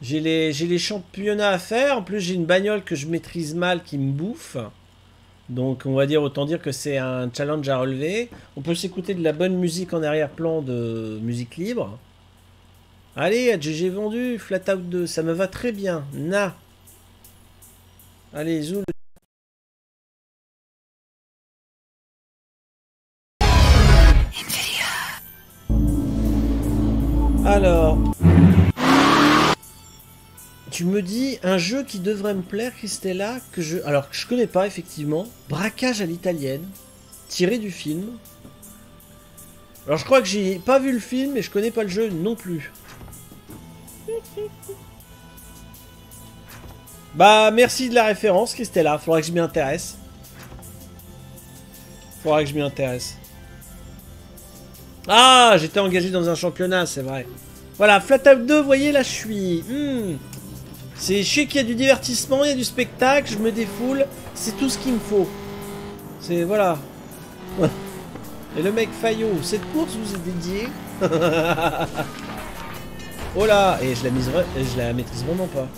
J'ai les, les championnats à faire. En plus, j'ai une bagnole que je maîtrise mal qui me bouffe. Donc, on va dire, autant dire que c'est un challenge à relever. On peut s'écouter de la bonne musique en arrière-plan de musique libre. Allez, j'ai vendu Flat Out 2. Ça me va très bien. Na. Allez, Zoul. Tu me dis un jeu qui devrait me plaire, Christella, que je. Alors, que je connais pas, effectivement. Braquage à l'italienne. Tiré du film. Alors, je crois que j'ai pas vu le film et je connais pas le jeu non plus. Bah, merci de la référence, Christella. Faudra que je m'y intéresse. Faudra que je m'y intéresse. Ah, j'étais engagé dans un championnat, c'est vrai. Voilà, Flat Out 2, vous voyez, là, je suis... Hmm. C'est, je sais qu'il y a du divertissement, il y a du spectacle, je me défoule. C'est tout ce qu'il me faut. C'est, voilà. Et le mec Fayot, cette course vous est dédiée. oh là Et je la, mise, je la maîtrise vraiment pas.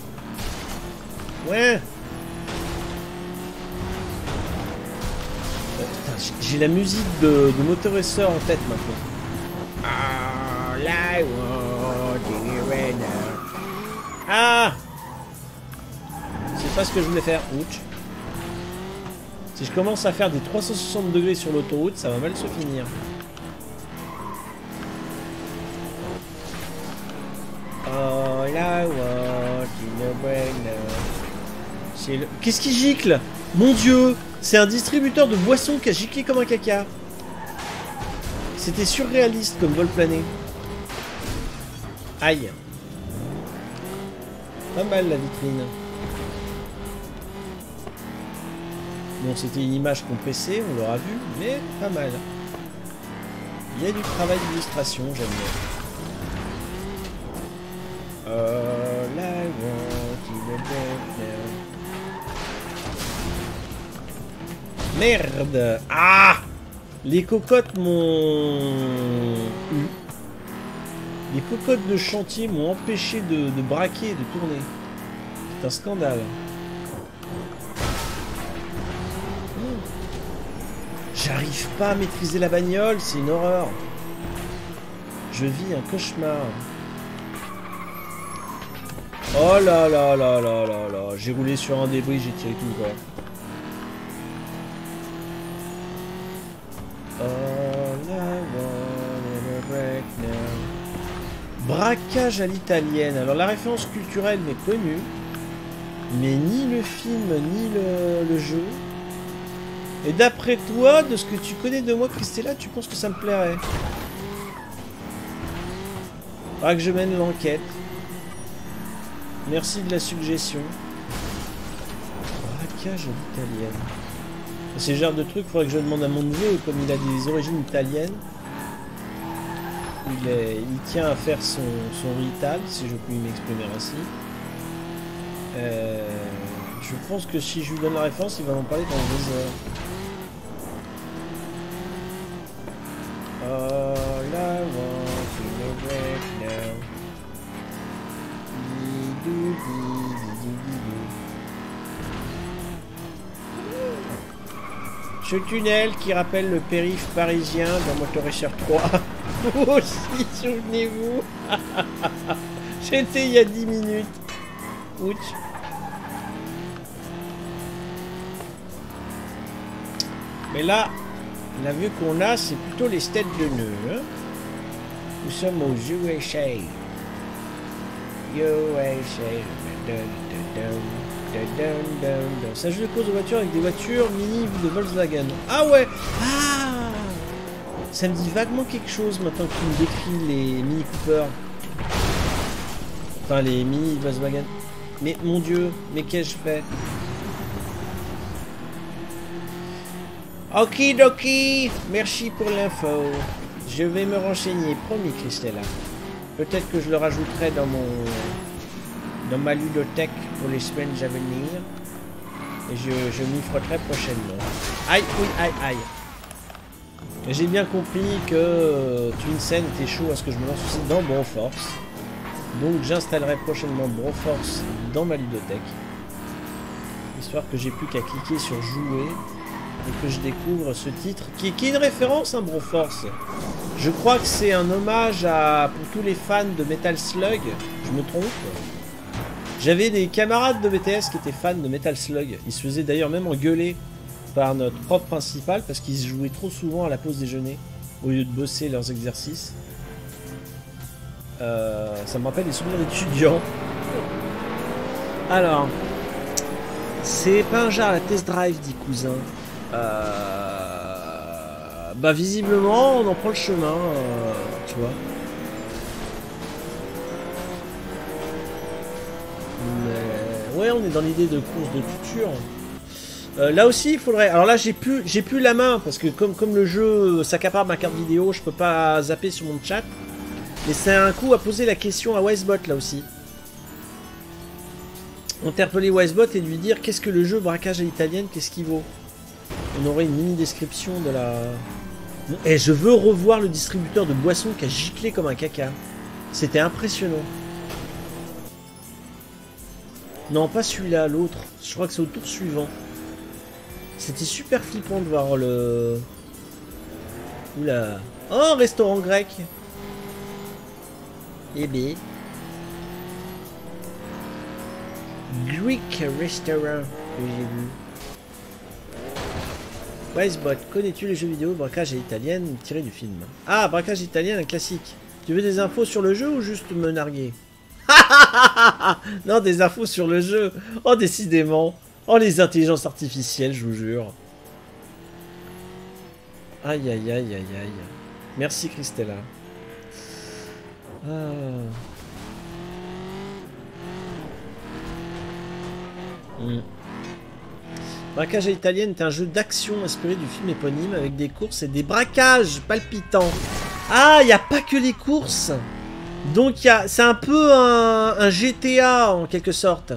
Ouais J'ai la musique de, de Motoresseur en tête maintenant. Ah C'est pas ce que je voulais faire. Ouch. Si je commence à faire des 360 degrés sur l'autoroute, ça va mal se finir. Oh la le... Qu'est-ce qui gicle? Mon dieu C'est un distributeur de boissons qui a giclé comme un caca. C'était surréaliste comme vol plané. Aïe. Pas mal la vitrine. Bon, c'était une image compressée, on l'aura vu, mais pas mal. Il y a du travail d'illustration, j'aime bien. Euh, Merde Ah Les cocottes m'ont Les cocottes de chantier m'ont empêché de, braquer de tourner. C'est un scandale. J'arrive pas à maîtriser la bagnole, c'est une horreur. Je vis un cauchemar. Oh là là là là là là. J'ai roulé sur un débris, j'ai tiré tout quoi. Braquage à l'italienne. Alors la référence culturelle m'est connue, mais ni le film ni le, jeu. Et d'après toi, de ce que tu connais de moi, Christella, tu penses que ça me plairait? Faudra que je mène l'enquête. Merci de la suggestion. Braquage à l'italienne. C'est genre de truc, faudrait que je demande à mon neveu, comme il a des origines italiennes. Il, est, il tient à faire son, rital, si je puis m'exprimer ainsi. Euh, je pense que si je lui donne la référence, il va m'en parler dans deux heures. Ce tunnel qui rappelle le périph' parisien dans Motorisseur 3. Vous aussi, souvenez-vous J'étais il y a 10 minutes. Ouch. Mais là, la vue qu'on a, c'est plutôt les stèles de nœuds. Hein. Nous sommes aux USA. USA. Ça joue les courses de voitures avec des voitures mini de Volkswagen? Ah ouais Ah Ça me dit vaguement quelque chose maintenant que tu me décris les Mini Cooper. Enfin, les Mini Volkswagen. Mais mon dieu, mais qu'ai-je fait? Okidoki Merci pour l'info. Je vais me renseigner, promis Christella. Peut-être que je le rajouterai dans mon dans ma ludothèque pour les semaines à venir. Et je, je m'y frotterai prochainement. Aïe, oui, aïe, aïe. J'ai bien compris que euh, Twinsen était chaud à ce que je me lance aussi dans Bon Force. Donc j'installerai prochainement Broforce dans ma ludothèque. Histoire que j'ai plus qu'à cliquer sur jouer et que je découvre ce titre qui, est une référence, hein, Broforce. Je crois que c'est un hommage à pour tous les fans de Metal Slug. Je me trompe J'avais des camarades de BTS qui étaient fans de Metal Slug. Ils se faisaient d'ailleurs même engueuler par notre prof principal parce qu'ils jouaient trop souvent à la pause déjeuner au lieu de bosser leurs exercices. Euh, ça me rappelle les souvenirs d'étudiants. Alors, c'est pas un genre à test drive, dit cousin. Euh, bah visiblement, on en prend le chemin, euh, tu vois. Mais ouais, on est dans l'idée de course de culture. Euh, là aussi, il faudrait. Alors là, j'ai plus, j'ai plus la main parce que comme comme le jeu s'accapare ma carte vidéo, je peux pas zapper sur mon chat. Mais c'est un coup à poser la question à Wisebot là aussi. Interpeller Wisebot et lui dire qu'est-ce que le jeu braquage à l'italienne, qu'est-ce qu'il vaut? On aurait une mini description de la. Et je veux revoir le distributeur de boissons qui a giclé comme un caca. C'était impressionnant. Non, pas celui-là, l'autre. Je crois que c'est au tour suivant. C'était super flippant de voir le... Oula. Oh, restaurant grec Eh bien. Greek restaurant que j'ai vu. Wisebot, connais-tu les jeux vidéo braquage à italienne tiré du film Ah, braquage italien, un classique. Tu veux des infos sur le jeu ou juste me narguer Non, des infos sur le jeu. Oh, décidément. Oh, les intelligences artificielles, je vous jure. Aïe, aïe, aïe, aïe, aïe. Merci, Christella. Ah. Hmm. Braquage à l'italienne est un jeu d'action inspiré du film éponyme avec des courses et des braquages palpitants. Ah, il n'y a pas que les courses Donc c'est un peu un, GTA en quelque sorte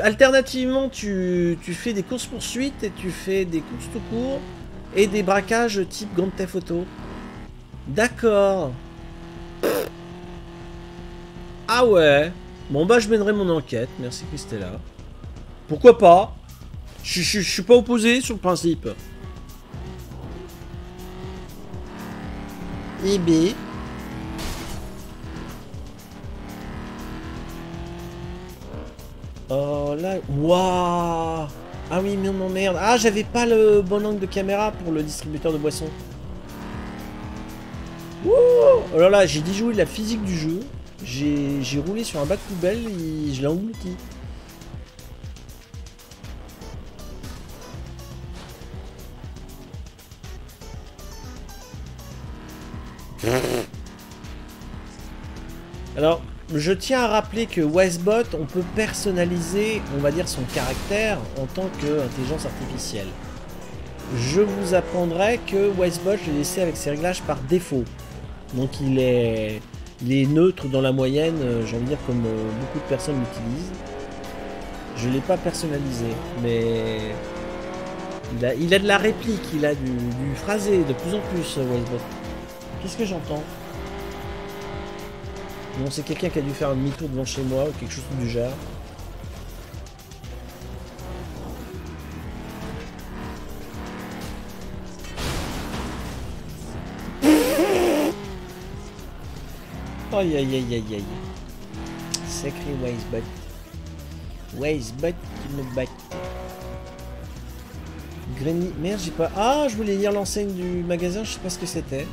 alternativement, tu, fais des courses-poursuites et tu fais des courses tout court et des braquages type Grand Theft Auto. D'accord. Ah ouais. Bon bah je mènerai mon enquête. Merci Christella. Pourquoi pas? Je, je, je suis pas opposé sur le principe. EB. Oh là, waouh Ah oui, mais non, merde. Ah, j'avais pas le bon angle de caméra pour le distributeur de boissons. Wouh Oh là là, j'ai déjoué la physique du jeu. J'ai roulé sur un bac poubelle et je l'ai englouti. Alors, je tiens à rappeler que Wisebot, on peut personnaliser, on va dire, son caractère en tant qu'intelligence artificielle. Je vous apprendrai que Wisebot, je l'ai laissé avec ses réglages par défaut. Donc il est, est neutre dans la moyenne, euh, j'ai envie de dire comme euh, beaucoup de personnes l'utilisent. Je ne l'ai pas personnalisé, mais il a, de la réplique, il a du, du phrasé de plus en plus, Wisebot. Qu'est-ce que j'entends Bon, c'est quelqu'un qui a dû faire un demi-tour devant chez moi ou quelque chose du genre. Aïe aïe aïe aïe aïe. Sacré Wisebot. Wisebot qui me bat. Granny. Merde, j'ai pas. Ah, je voulais lire l'enseigne du magasin, je sais pas ce que c'était.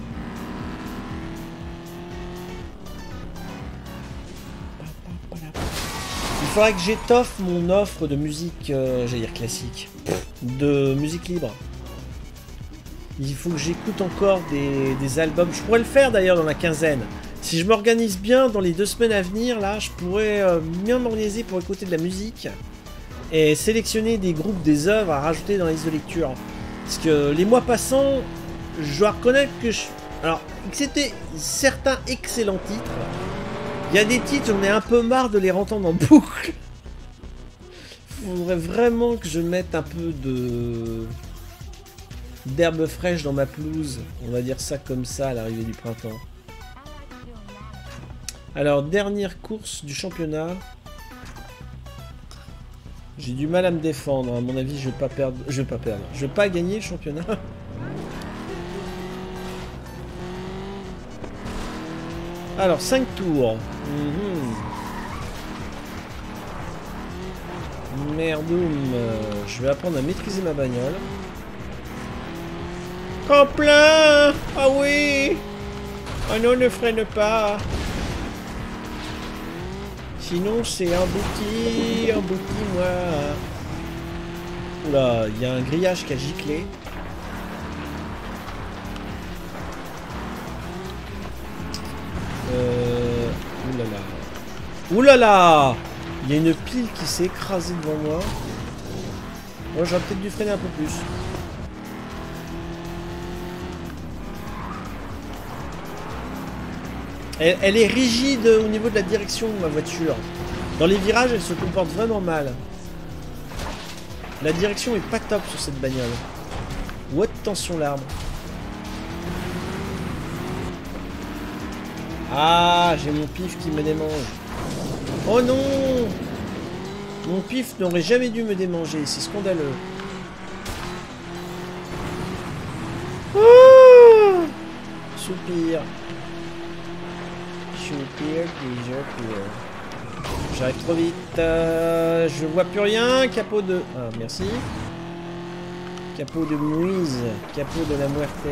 Faudrait que j'étoffe mon offre de musique, euh, j'allais dire classique, de musique libre. Il faut que j'écoute encore des, albums. Je pourrais le faire d'ailleurs dans la quinzaine. Si je m'organise bien dans les deux semaines à venir, là, je pourrais euh, bien m'organiser pour écouter de la musique et sélectionner des groupes, des œuvres à rajouter dans la liste de lecture. Parce que les mois passants, je dois reconnaître que je... Alors, c'était certains excellents titres, il y a des titres, j'en ai un peu marre de les entendre en boucle. Faudrait vraiment que je mette un peu de d'herbe fraîche dans ma pelouse. On va dire ça comme ça à l'arrivée du printemps. Alors, dernière course du championnat. J'ai du mal à me défendre. À mon avis, je vais pas perdre. Je vais pas perdre. Je vais pas gagner le championnat. Alors, 5 tours. Mhm. Merdoum. euh, je vais apprendre à maîtriser ma bagnole. En plein Ah oui Oh non, ne freine pas Sinon, c'est embouti, embouti, moi. Oula, il y a un grillage qui a giclé. Euh... Oulala Il y a une pile qui s'est écrasée devant moi. Moi, j'aurais peut-être dû freiner un peu plus. Elle, est rigide au niveau de la direction ma voiture. Dans les virages, elle se comporte vraiment mal. La direction est pas top sur cette bagnole. What tension l'arbre. Ah, j'ai mon pif qui me démange. Oh non Mon pif n'aurait jamais dû me démanger, c'est scandaleux. Ah Soupir. Soupir, soupir. J'arrive trop vite. euh, je vois plus rien. Capot de... Ah, merci. Capot de Moïse. Capot de la Muerte.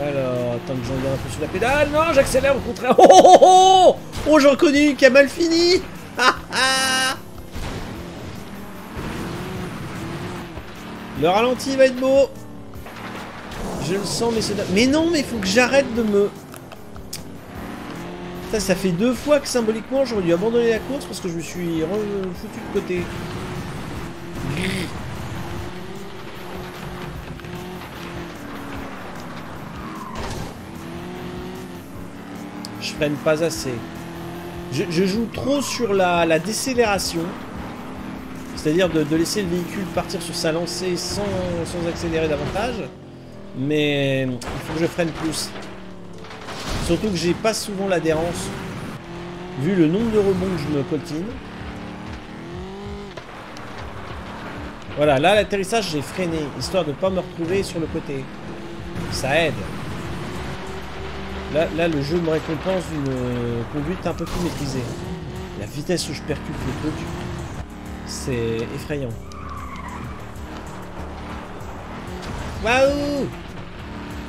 Alors, attends que j'en un peu sur la pédale. Non, j'accélère au contraire. Oh, oh, oh, oh Oh, j'en connais une qui a mal fini. Le ralenti va être beau. Je le sens, mais c'est... Mais non, mais il faut que j'arrête de me... Ça, ça fait deux fois que symboliquement j'aurais dû abandonner la course parce que je me suis foutu de côté. Freine pas assez. Je, joue trop sur la, décélération. C'est-à-dire de, de laisser le véhicule partir sur sa lancée sans, sans accélérer davantage. Mais il faut que je freine plus. Surtout que j'ai pas souvent l'adhérence. Vu le nombre de rebonds que je me coltine. Voilà, là l'atterrissage j'ai freiné, histoire de pas me retrouver sur le côté. Ça aide. Là, le jeu me récompense d'une euh, conduite un peu plus maîtrisée. La vitesse où je percute le truc, c'est effrayant. Waouh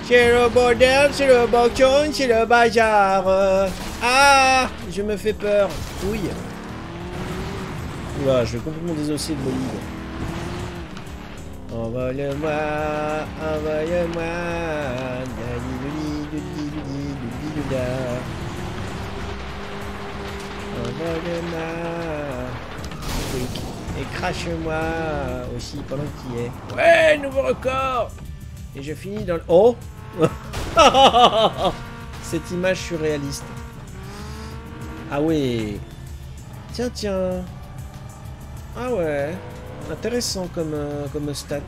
C'est le bordel, c'est le balcon, c'est le bazar. euh. Ah Je me fais peur. Oui. Oula, je vais complètement désosser de bolide. Envole-moi, envole-moi. Envole-moi. Et, crache-moi aussi pendant tu y es. Ouais, nouveau record Et je finis dans le... Oh Cette image surréaliste. Ah ouais. Tiens, tiens. Ah ouais. Intéressant comme, euh, comme stat.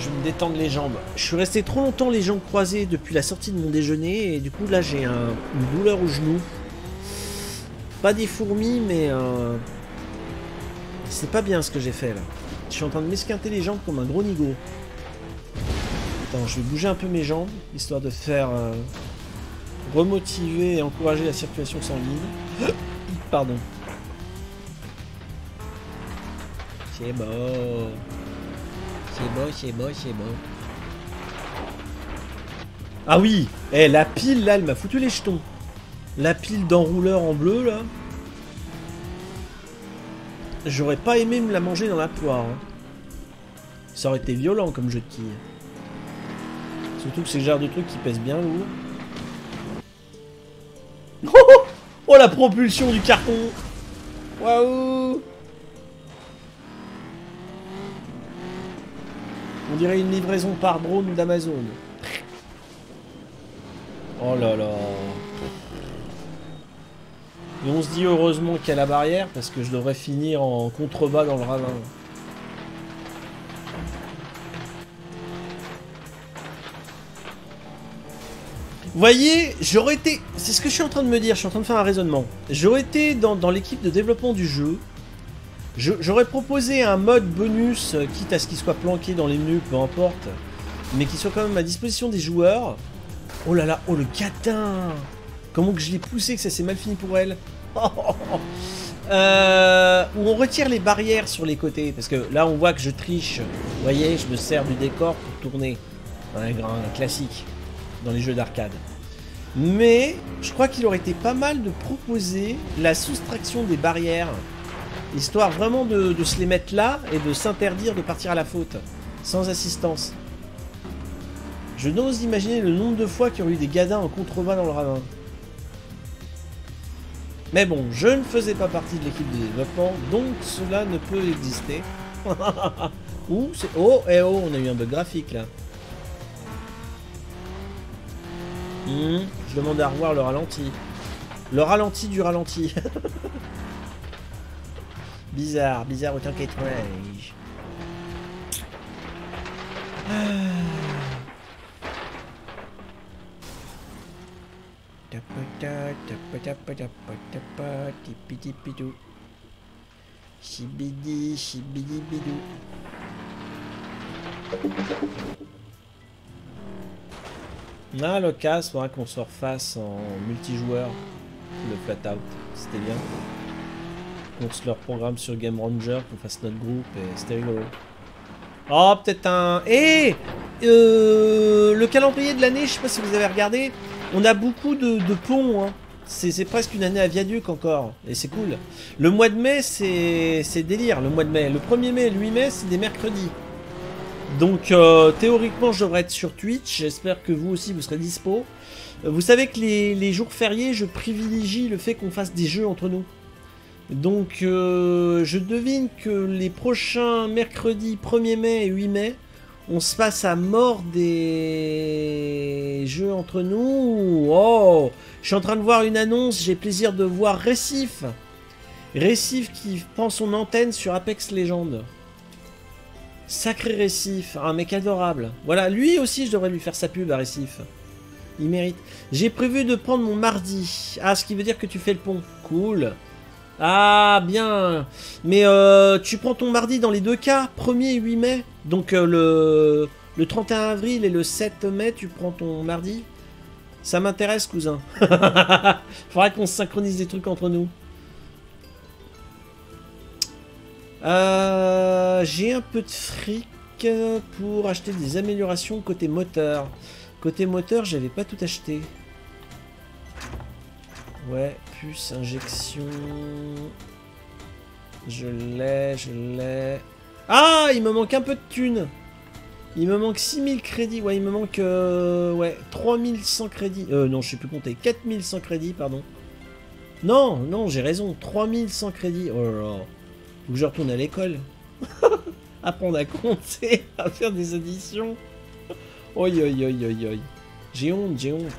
Je vais me détendre les jambes. Je suis resté trop longtemps les jambes croisées depuis la sortie de mon déjeuner et du coup là j'ai un- une douleur au genou. Pas des fourmis mais euh, c'est pas bien ce que j'ai fait là. Je suis en train de m'esquinter les jambes comme un gros nigo. Attends, je vais bouger un peu mes jambes histoire de faire euh, remotiver et encourager la circulation sanguine. Pardon. C'est beau. C'est beau, c'est beau, c'est beau. Ah oui Eh, la pile, là, elle m'a foutu les jetons. La pile d'enrouleur en bleu, là. J'aurais pas aimé me la manger dans la poire. hein. Ça aurait été violent comme jeu de quilles. Surtout que c'est le genre de truc qui pèse bien lourd. Oh, oh la propulsion du carton Waouh On dirait une livraison par drone d'Amazon. Oh là là. Et on se dit heureusement qu'il y a la barrière parce que je devrais finir en contrebas dans le ravin. voyez, j'aurais été... C'est ce que je suis en train de me dire, je suis en train de faire un raisonnement. J'aurais été dans l'équipe de développement du jeu, J'aurais proposé un mode bonus, euh, quitte à ce qu'il soit planqué dans les menus, peu importe. Mais qui soit quand même à disposition des joueurs. Oh là là, oh le gatin Comment que je l'ai poussé, que ça s'est mal fini pour elle Euh, où on retire les barrières sur les côtés, parce que là on voit que je triche. Vous voyez, je me sers du décor pour tourner. Un grand classique dans les jeux d'arcade. Mais je crois qu'il aurait été pas mal de proposer la soustraction des barrières, histoire vraiment de, se les mettre là et de s'interdire de partir à la faute, sans assistance. Je n'ose imaginer le nombre de fois qu'il y aurait eu des gadins en contrebas dans le ravin. Mais bon, je ne faisais pas partie de l'équipe de développement, donc cela ne peut exister. Ouh, c'est... Oh, eh oh, on a eu un bug graphique là. Hmm, je demande à revoir le ralenti. Le ralenti du ralenti. bizarre, bizarre autant qu'étrange. Tapata, tipi-tipi-dou. Chibidi, chibidi-bidou. Ah, le faudra qu'on se refasse en multijoueur. Le flat out, c'était bien. Qu'on se le reprogramme sur Game Ranger, qu'on fasse notre groupe et c'était rigolo. Oh, peut-être un. Eh euh, Le calendrier de l'année, je sais pas si vous avez regardé. On a beaucoup de, ponts. Hein. C'est presque une année à viaduc encore. Et c'est cool. Le mois de mai, c'est délire. Le mois de mai. Le 1er mai et le 8 mai, c'est des mercredis. Donc euh, théoriquement, je devrais être sur Twitch. J'espère que vous aussi, vous serez dispo. Euh, Vous savez que les jours fériés, je privilégie le fait qu'on fasse des jeux entre nous. Donc euh, je devine que les prochains mercredis 1er mai et 8 mai, on se passe à mort des jeux entre nous. Oh, je suis en train de voir une annonce, j'ai plaisir de voir Récif. Récif qui prend son antenne sur Apex Legends. Sacré Récif, un mec adorable. Voilà, lui aussi je devrais lui faire sa pub à Récif. Il mérite. J'ai prévu de prendre mon mardi. Ah, ce qui veut dire que tu fais le pont. Cool. Ah, bien. Mais euh, tu prends ton mardi dans les deux cas, 1er et 8 mai. Donc euh, le, le 31 avril et le 7 mai, tu prends ton mardi. Ça m'intéresse, cousin. Faudrait qu'on se synchronise des trucs entre nous. Euh, J'ai un peu de fric pour acheter des améliorations côté moteur. Côté moteur, j'avais pas tout acheté. Ouais, plus injection. Je l'ai, je l'ai. Ah, il me manque un peu de thunes. Il me manque 6000 crédits. Ouais, il me manque euh, ouais, 3100 crédits. Euh, non, je sais plus compter. 4100 crédits, pardon. Non, non, j'ai raison. 3100 crédits. Oh là là. Faut que je retourne à l'école. Apprendre à compter, à faire des additions. Oi, oi, oi, oi, oi. J'ai honte, j'ai honte.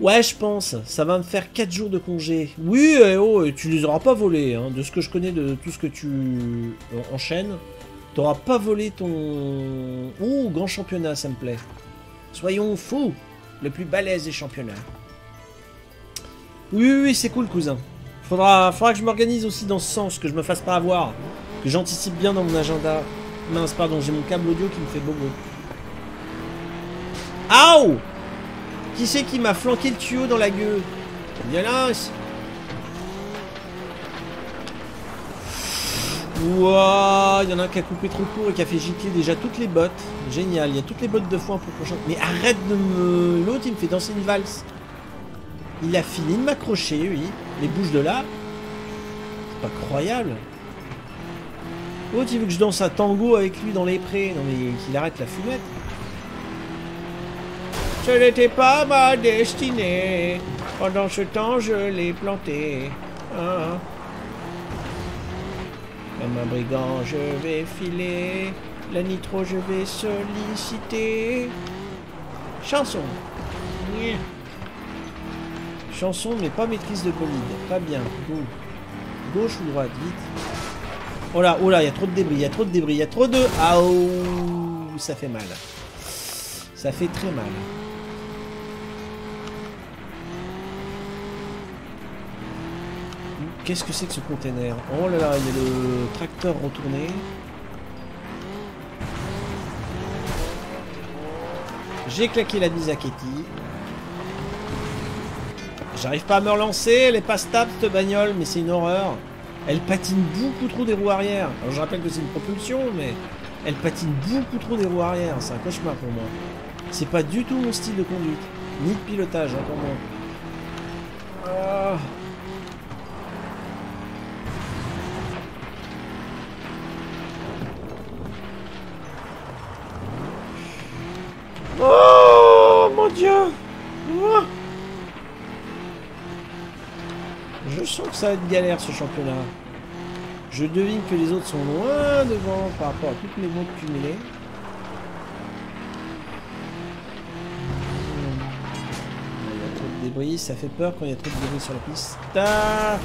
Ouais, je pense. Ça va me faire 4 jours de congé. Oui, eh oh, tu les auras pas volés. Hein. De ce que je connais de tout ce que tu euh, enchaînes, t'auras pas volé ton... Ouh, grand championnat, ça me plaît. Soyons fous. Le plus balèze des championnats. Oui, oui, oui, c'est cool, cousin. Faudra, faudra que je m'organise aussi dans ce sens, que je me fasse pas avoir. Que j'anticipe bien dans mon agenda. Mince, pardon, j'ai mon câble audio qui me fait bobo. Aouh Qui c'est qui m'a flanqué le tuyau dans la gueule Violence Ouah, il y en a un qui a coupé trop court et qui a fait gicler déjà toutes les bottes. Génial, il y a toutes les bottes de foin pour prochain. Mais arrête de me... L'autre, il me fait danser une valse. Il a fini de m'accrocher, oui. Mais bouge de là. C'est pas croyable. L'autre, il veut que je danse un tango avec lui dans les prés. Non mais qu'il arrête la fumette. Ce n'était pas ma destinée. Pendant ce temps, je l'ai planté. Ah. Comme un brigand, je vais filer. La nitro, je vais solliciter. Chanson. Chanson, mais pas maîtrise de bolide. Pas bien. Gauche ou droite, vite. Oh là, oh là, il y a trop de débris, il y a trop de débris, il y a trop de... Ah, oh, ça fait mal. Ça fait très mal. Qu'est-ce que c'est que ce container Oh là là, il y a le tracteur retourné. J'ai claqué la bise à Katie. J'arrive pas à me relancer, elle est pas stable cette bagnole, mais c'est une horreur. Elle patine beaucoup trop des roues arrière. Alors je rappelle que c'est une propulsion, mais elle patine beaucoup trop des roues arrière. C'est un cauchemar pour moi. C'est pas du tout mon style de conduite. Ni de pilotage, encore moins. Ah. Oh mon dieu. Je sens que ça va être galère ce championnat. Je devine que les autres sont loin devant par rapport à toutes mes montres cumulées. Il y a trop de débris, ça fait peur quand il y a trop de débris sur la piste. Ah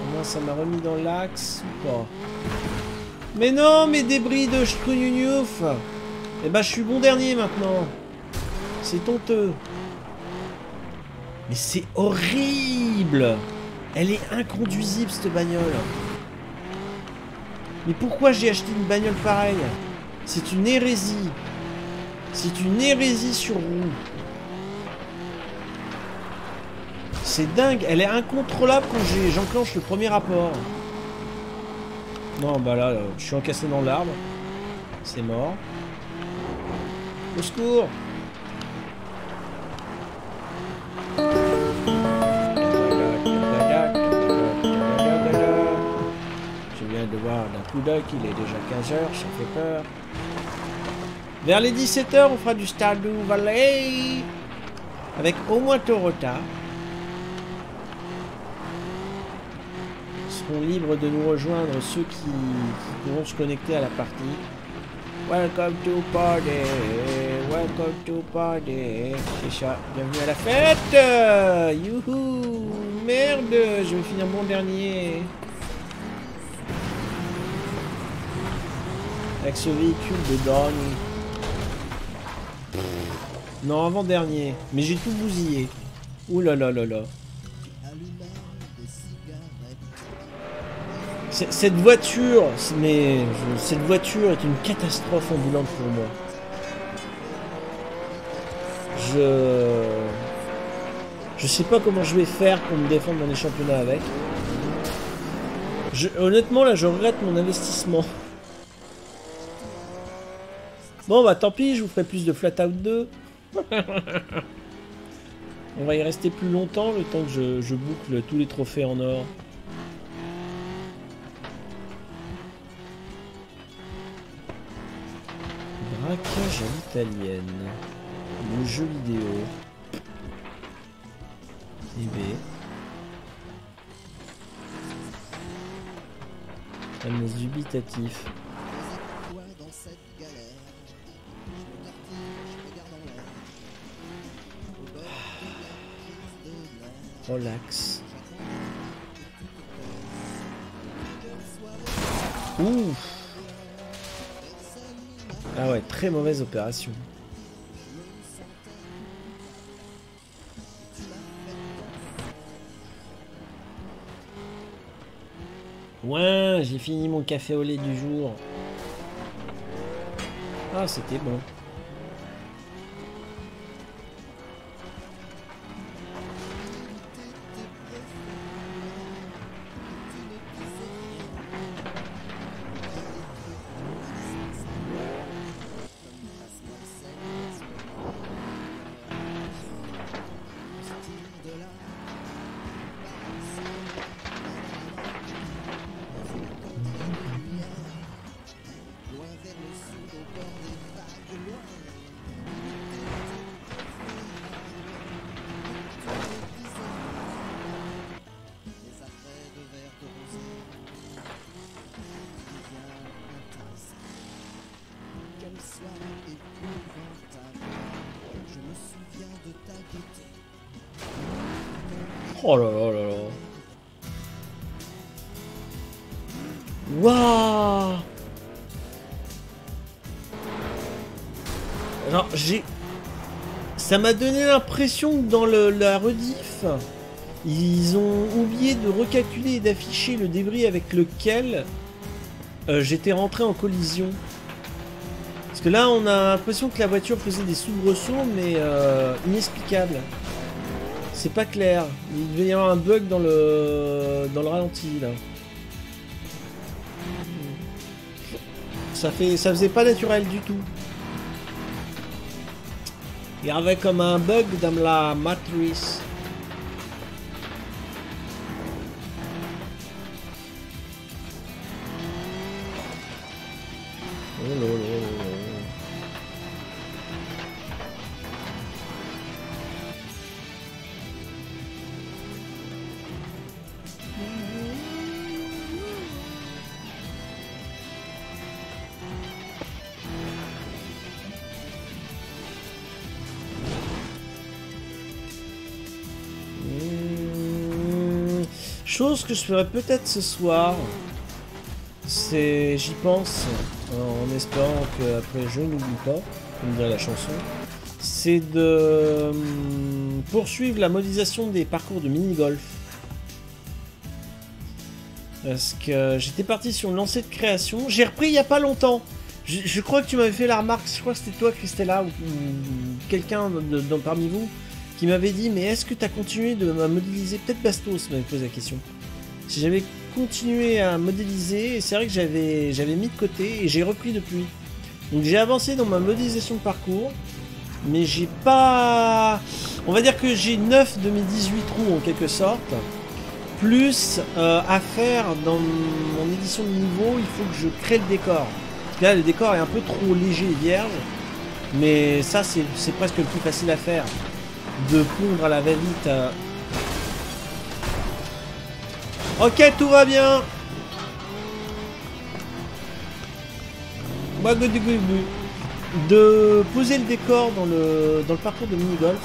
Au moins ça m'a remis dans l'axe ou pas? Mais non, mes débris de Strununiouf Eh ben je suis bon dernier maintenant. C'est honteux. Mais c'est horrible Elle est inconduisible cette bagnole. Mais pourquoi j'ai acheté une bagnole pareille? C'est une hérésie. C'est une hérésie sur roue. C'est dingue, elle est incontrôlable quand j'enclenche le premier rapport. Non, bah là, je suis encassé dans l'arbre. C'est mort. Secours de voir d'un coup d'œil qu'il est déjà 15h, ça fait peur. Vers les 17h, on fera du Stardew Valley avec au moins Torota. Ils seront libres de nous rejoindre ceux qui, qui pourront se connecter à la partie. Welcome to party, welcome to party. Ça, bienvenue à la fête Youhou Merde, je vais finir mon dernier. Avec ce véhicule de dernier. Non, avant-dernier. Mais j'ai tout bousillé. Ouh là là là. Cette voiture, mais cette voiture est une catastrophe ambulante pour moi. Je... Je sais pas comment je vais faire pour me défendre dans les championnats avec. Je... Honnêtement, là, je regrette mon investissement. Bon, bah tant pis, je vous ferai plus de Flat Out 2. On va y rester plus longtemps, le temps que je, boucle tous les trophées en or. Braquage à l'italienne. Le jeu vidéo. eBay. Un dubitatif. Relax. Ouf Ah ouais, très mauvaise opération. Ouais, j'ai fini mon café au lait du jour. Ah, c'était bon. Oh là là là là. Waouh Alors j'ai... Ça m'a donné l'impression que dans le, la rediff, Ils ont oublié de recalculer et d'afficher le débris avec lequel euh, j'étais rentré en collision. Parce que là, on a l'impression que la voiture faisait des soubresauts, mais euh, inexplicables. C'est pas clair. Il devait y avoir un bug dans le, dans le ralenti, là. Ça, fait, ça faisait pas naturel du tout. Il y avait comme un bug dans la matrice. Chose que je ferais peut-être ce soir, c'est, j'y pense, en espérant qu'après je n'oublie pas, comme dirait la chanson, c'est de hum, poursuivre la modélisation des parcours de mini-golf. Parce que j'étais parti sur une lancée de création, j'ai repris il y a pas longtemps. Je, crois que tu m'avais fait la remarque, je crois que c'était toi Christella ou, quelqu'un parmi vous qui m'avait dit mais est-ce que tu as continué de à modéliser? Peut-être Bastos m'avait posé la question. Si j'avais continué à modéliser, c'est vrai que j'avais j'avais mis de côté et j'ai repris depuis. Donc j'ai avancé dans ma modélisation de parcours, mais j'ai pas... On va dire que j'ai 9 de mes 18 trous en quelque sorte, plus euh, à faire dans mon édition de niveau, il faut que je crée le décor. Là le décor est un peu trop léger et vierge, mais ça c'est presque le plus facile à faire de pondre à la va-vite. Ok, tout va bien. De poser le décor dans le, dans le parcours de mini-golf,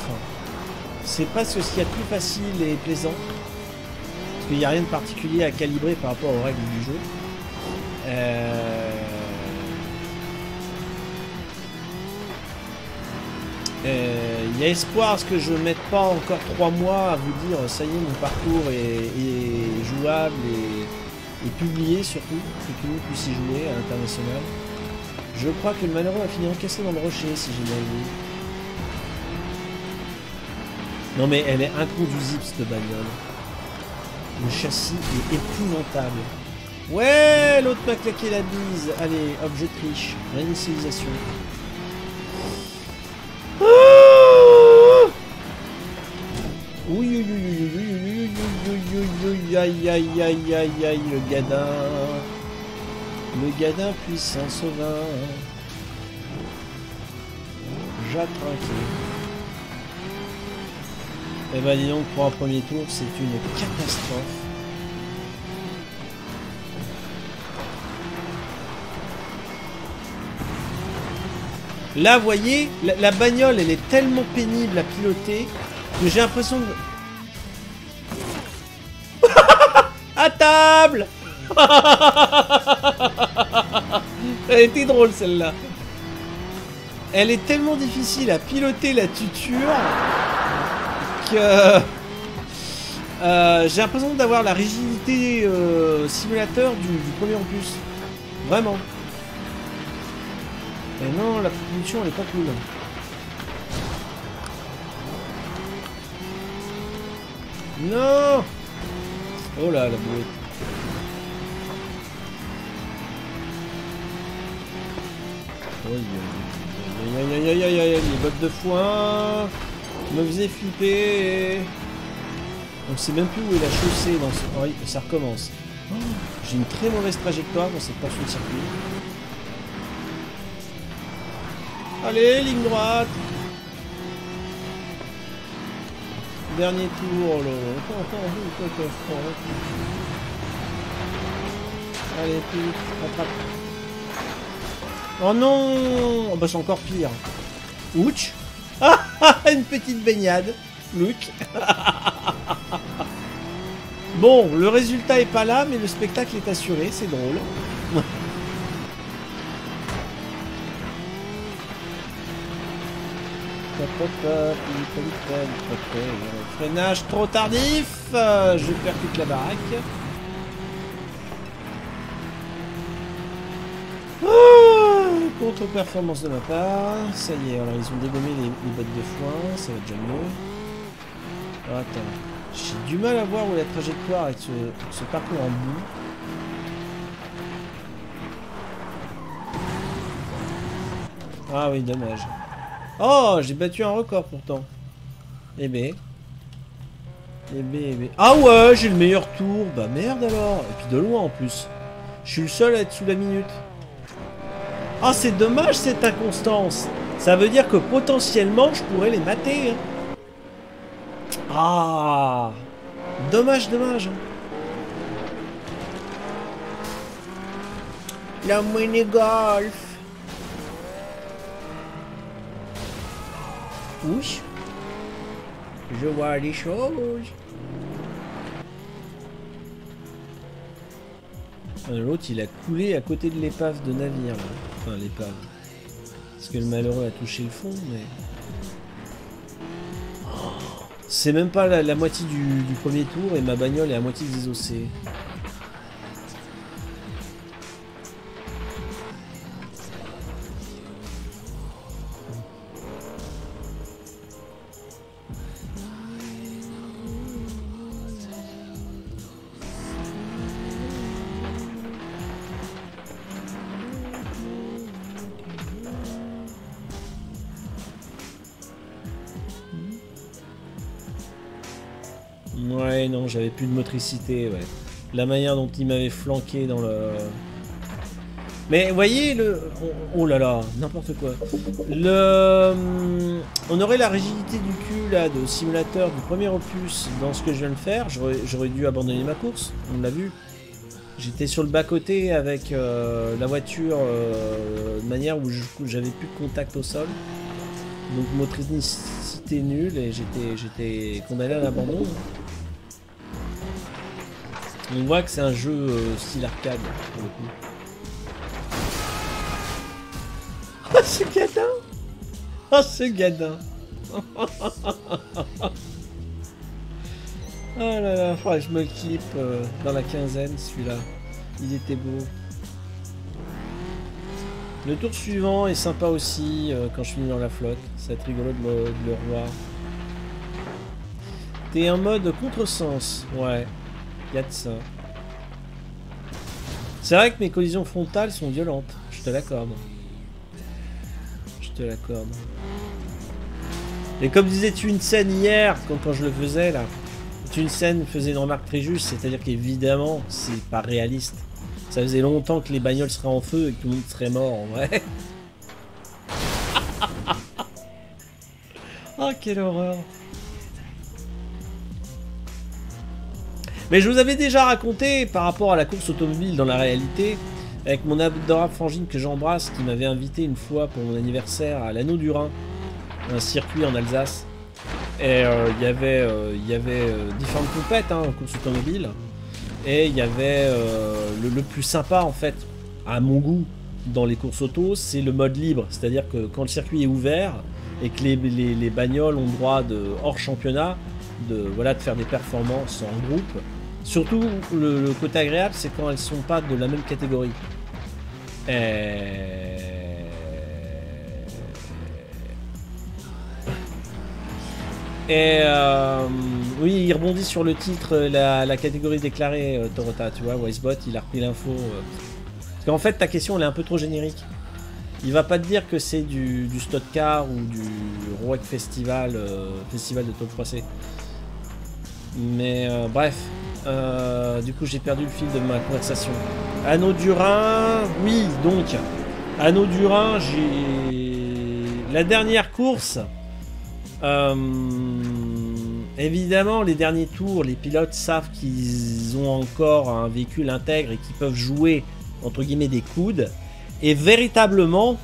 c'est presque ce qu'il y a de plus facile et plaisant. Parce qu'il n'y a rien de particulier à calibrer par rapport aux règles du jeu. Euh... Il y a espoir à ce que je mette pas encore 3 mois à vous dire ça y est mon parcours est, jouable et, publié surtout, que tout le monde puisse y jouer à l'international. Je crois que le malheureux va finir encaissé dans le rocher si j'ai bien vu. Non mais elle est inconduisible cette bagnole. Le châssis est épouvantable. Ouais, l'autre m'a claqué la bise. Allez, hop, je triche. Réinitialisation. Oui, oui, oui, oui, oui, le gadin. Le gadin puissant sauvin. Tranquille. Eh ben dis donc, pour un premier tour, c'est une catastrophe. Là, voyez, la bagnole, elle est tellement pénible à piloter que j'ai l'impression de... à table Elle était drôle celle-là. Elle est tellement difficile à piloter la tuture que euh, j'ai l'impression d'avoir la rigidité euh, simulateur du, du premier opus. Vraiment. Et non, la propulsion elle est pas cool. Non Oh là, la bouette. Aïe aïe aïe aïe aïe les bottes de foin me faisaient flipper. On sait même plus où est la chaussée dans ce... Oh, ça recommence. Oh, J'ai une très mauvaise trajectoire dans cette portion de circuit. Allez, ligne droite Dernier tour, là. Allez, plus, rattrape. Oh non oh bah c'est encore pire. Ouch ah, Une petite baignade. Look. bon, le résultat est pas là, mais le spectacle est assuré, c'est drôle. Freinage trop tardif. Je perds toute la baraque. Ah, contre-performance de ma part. Ça y est, alors ils ont dégommé les, bottes de foin. Ça va déjà mieux. attends. J'ai du mal à voir où la trajectoire avec ce, ce parcours en bout. Ah oui, dommage. Oh, j'ai battu un record pourtant. Eh ben. Eh ben, eh ben. Ah ouais, j'ai le meilleur tour. Bah merde alors. Et puis de loin en plus. Je suis le seul à être sous la minute. Ah, c'est dommage cette inconstance. Ça veut dire que potentiellement, je pourrais les mater. Hein. Ah Dommage, dommage. La mini-golf. Je vois les choses. L'autre, il a coulé à côté de l'épave de navire. Enfin, l'épave. Parce que le malheureux a touché le fond, mais... C'est même pas la, moitié du, du, premier tour et ma bagnole est à moitié désossée. J'avais plus de motricité, ouais. La manière dont il m'avait flanqué dans le... Mais voyez, le... Oh, oh là là, n'importe quoi. Le... Hum, on aurait la rigidité du cul, là, de simulateur du premier opus dans ce que je viens de faire. J'aurais dû abandonner ma course, on l'a vu. J'étais sur le bas-côté avec euh, la voiture euh, de manière où j'avais plus de contact au sol. Donc motricité nulle et j'étais condamné à l'abandon. On voit que c'est un jeu euh, style arcade pour le coup. Oh ce gadin Oh ce gadin Oh là là, faudrait que je me le clip euh, dans la quinzaine celui-là. Il était beau. Le tour suivant est sympa aussi euh, quand je suis dans la flotte. Être rigolo de, de le revoir. T'es en mode contresens, ouais de ça. C'est vrai que mes collisions frontales sont violentes. Je te l'accorde. Je te l'accorde. Et comme disait une scène hier, quand, je le faisais là, une faisait une remarque très juste, c'est-à-dire qu'évidemment, c'est pas réaliste. Ça faisait longtemps que les bagnoles seraient en feu et que tout le monde serait mort en vrai. oh, quelle horreur. Mais je vous avais déjà raconté par rapport à la course automobile dans la réalité, avec mon adorable frangine que j'embrasse, qui m'avait invité une fois pour mon anniversaire à l'Anneau du Rhin, un circuit en Alsace. Et euh, il y avait, euh, y avait euh, différentes compètes, hein, course automobile. Et il y avait le, plus sympa en fait, à mon goût, dans les courses auto, c'est le mode libre. C'est-à-dire que quand le circuit est ouvert et que les, les, bagnoles ont droit de hors championnat, de, voilà, faire des performances en groupe, Surtout, le, côté agréable, c'est quand elles sont pas de la même catégorie. Et... Euh, oui, il rebondit sur le titre, la, catégorie déclarée, euh, Torota, tu vois, Wisebot, il a repris l'info. Euh. Parce qu'en fait, ta question, elle est un peu trop générique. Il va pas te dire que c'est du, du Car ou du Roac Festival, Festival de Top 3C. Mais bref, euh, du coup, j'ai perdu le fil de ma conversation. Anneau du Rhin, oui, donc, Anneau du Rhin, j'ai... La dernière course, euh, évidemment, les derniers tours, les pilotes savent qu'ils ont encore un véhicule intègre et qu'ils peuvent jouer, entre guillemets, des coudes. Et véritablement,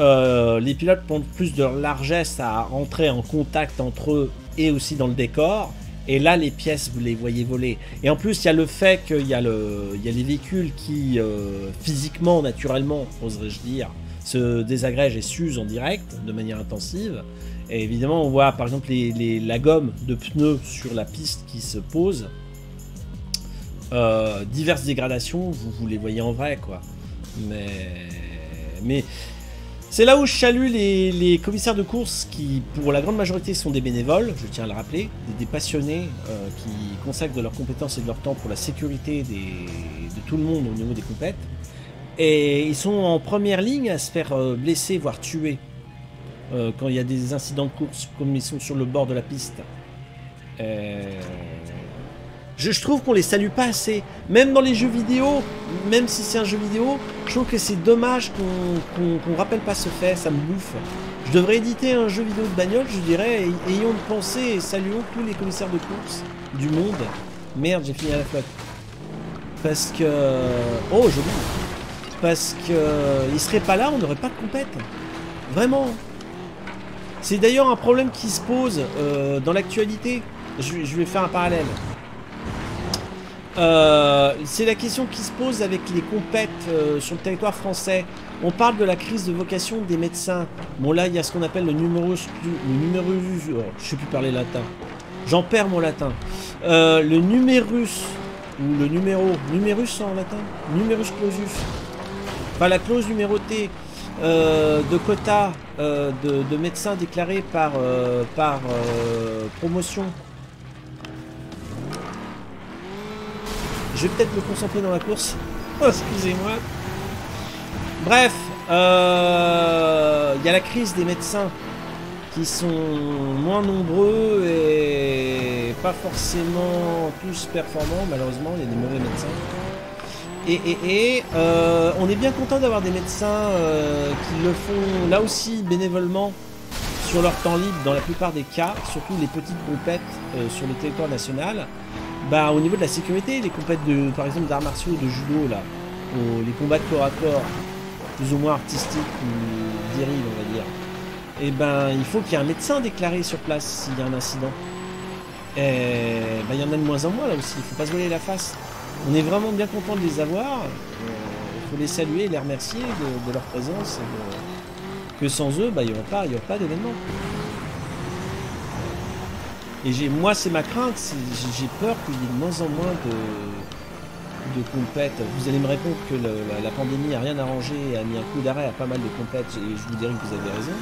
euh, les pilotes prennent plus de largesse à entrer en contact entre eux et aussi dans le décor. Et là, les pièces, vous les voyez voler. Et en plus, il y a le fait qu'il y, a y a les véhicules qui, euh, physiquement, naturellement, oserais-je dire, se désagrègent et s'usent en direct, de manière intensive. Et évidemment, on voit par exemple les, les- la gomme de pneus sur la piste qui se pose. Euh, diverses dégradations, vous, vous les voyez en vrai, quoi. Mais, mais c'est là où je salue les, commissaires de course qui, pour la grande majorité, sont des bénévoles, je tiens à le rappeler, des, passionnés euh, qui consacrent de leurs compétences et de leur temps pour la sécurité de tout le monde au niveau des compètes. Et ils sont en première ligne à se faire euh, blesser, voire tuer, euh, quand il y a des incidents de course, comme ils sont sur le bord de la piste. Je, trouve qu'on les salue pas assez. Même dans les jeux vidéo, même si c'est un jeu vidéo, je trouve que c'est dommage qu'on qu'on rappelle pas ce fait, ça me bouffe. Je devrais éditer un jeu vidéo de bagnole, je dirais, ay- ayons de pensée et saluons tous les commissaires de course du monde. Merde, j'ai fini à la flotte. Parce que... Oh, joli Parce que... Ils seraient pas là, on n'aurait pas de compète. Vraiment. C'est d'ailleurs un problème qui se pose euh, dans l'actualité. Je vais faire un parallèle. Euh, c'est la question qui se pose avec les compètes euh, sur le territoire français. On parle de la crise de vocation des médecins. Bon là, il y a ce qu'on appelle le numerus, le numerus, oh, je sais plus parler latin. J'en perds mon latin. Euh, le numérus ou le numéro, numérus en latin, numerus clausus. Enfin la clause numérotée euh, de quota de, de médecins déclarés par par promotion Je vais peut-être me concentrer dans la course. Oh, excusez-moi. Bref, euh, il y a la crise des médecins qui sont moins nombreux et pas forcément tous performants, malheureusement, il y a des mauvais médecins. Et, et, et, euh, on est bien content d'avoir des médecins euh, qui le font là aussi bénévolement sur leur temps libre dans la plupart des cas, surtout les petites compètes euh, sur le territoire national. Bah, au niveau de la sécurité, les compètes de, par exemple, d'arts martiaux, de judo, là, les combats de corps à corps, plus ou moins artistiques ou virils, on va dire, et ben, il faut qu'il y ait un médecin déclaré sur place s'il y a un incident. Et ben, il y en a de moins en moins là aussi, il faut pas se voiler la face. On est vraiment bien content de les avoir. Euh, Il faut les saluer les remercier de, leur présence. et Que sans eux, bah, il n'y aurait pas, aurait pas d'événement. Et moi, c'est ma crainte. J'ai peur qu'il y ait de moins en moins de, de compètes. Vous allez me répondre que la, pandémie n'a rien arrangé et a mis un coup d'arrêt à pas mal de compètes. Et je vous dirai que vous avez raison.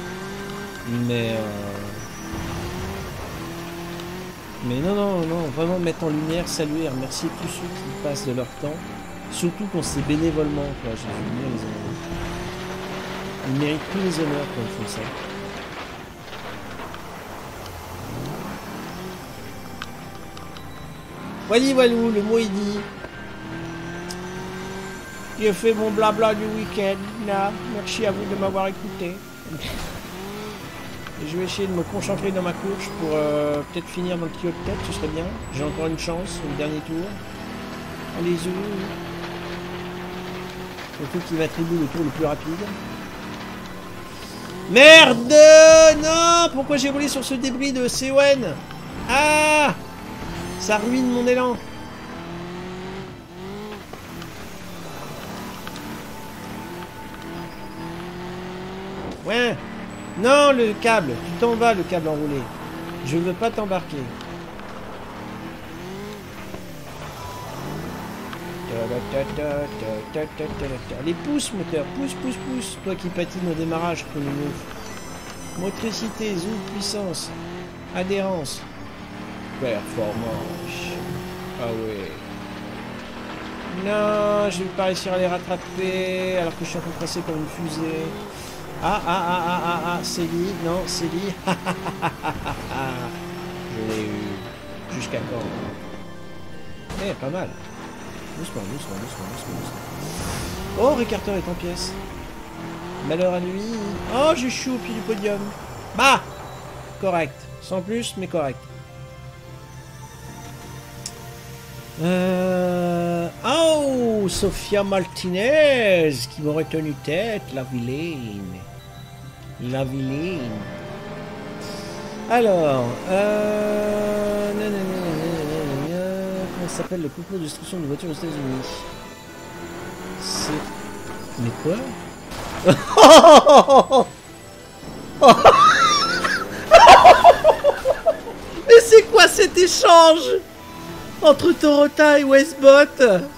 Mais. euh, Mais non, non, non, vraiment mettre en lumière, saluer remercier tous ceux qui passent de leur temps. Surtout quand c'est bénévolement, quoi. Je ils méritent tous les honneurs quand ils font ça. Wally Walou, le mot est dit. J'ai fait mon blabla du week-end. Merci à vous de m'avoir écouté. Je vais essayer de me concentrer dans ma course pour euh, peut-être finir dans le trio de tête, ce serait bien. J'ai encore une chance, au dernier tour. Allez-y. Surtout qu'il m'attribue le tour le plus rapide. Merde Non Pourquoi j'ai volé sur ce débris de Sewen Ah Ça ruine mon élan. Ouais Non, le câble Tu t'en vas, le câble enroulé. Je veux pas t'embarquer. Allez, pousse, moteur, pousse, pousse, pousse. Toi qui patines au démarrage, Chrononouf. Motricité, zoom, puissance, adhérence, performance. Ah ouais. Non, je vais pas réussir à les rattraper alors que je suis en train de comme une fusée. Ah, ah, ah, ah, ah, ah, Célie, non, Célie. je l'ai eu. Jusqu'à quand? Eh, pas mal. Doucement, doucement, doucement, doucement, doucement. Oh, Ricarter est en pièces. Malheur à lui. Oh, je suis au pied du podium. Bah Correct. Sans plus, mais correct. Euh... Oh, Sofia Martinez qui m'aurait tenu tête, la vilaine. La vilaine. Alors, euh... nanana, nanana, Comment s'appelle le concours de destruction de voitures aux États-Unis? C'est. Mais quoi? D'échange entre Torota et Westbot.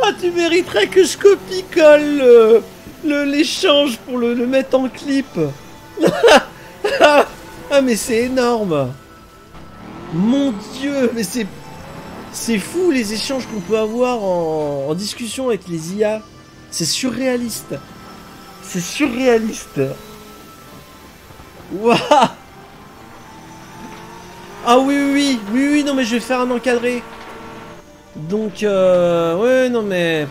Ah, tu mériterais que je copie-colle l'échange pour le, le, mettre en clip. ah, mais c'est énorme. Mon dieu, mais c'est... C'est fou les échanges qu'on peut avoir en, discussion avec les IA. C'est surréaliste. C'est surréaliste. Waouh Ah oui, oui, oui, oui, oui, non mais je vais faire un encadré. Donc, euh... Ouais, non mais...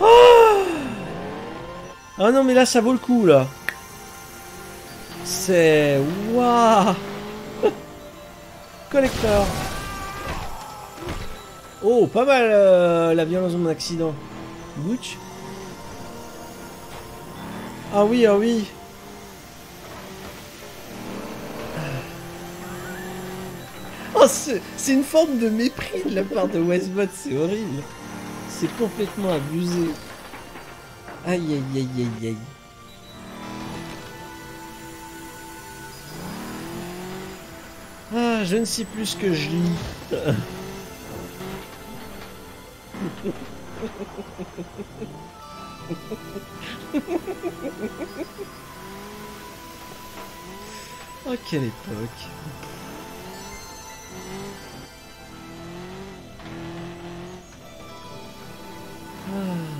Oh ah non mais là ça vaut le coup là. C'est... Waouh Collector. Oh, pas mal euh, la violence de mon accident. Butch. Ah oui, ah oui. Oh, c'est une forme de mépris de la part de Westbot, c'est horrible. C'est complètement abusé. Aïe, aïe, aïe, aïe, aïe. Ah, je ne sais plus ce que je lis. oh, quelle époque. Ah.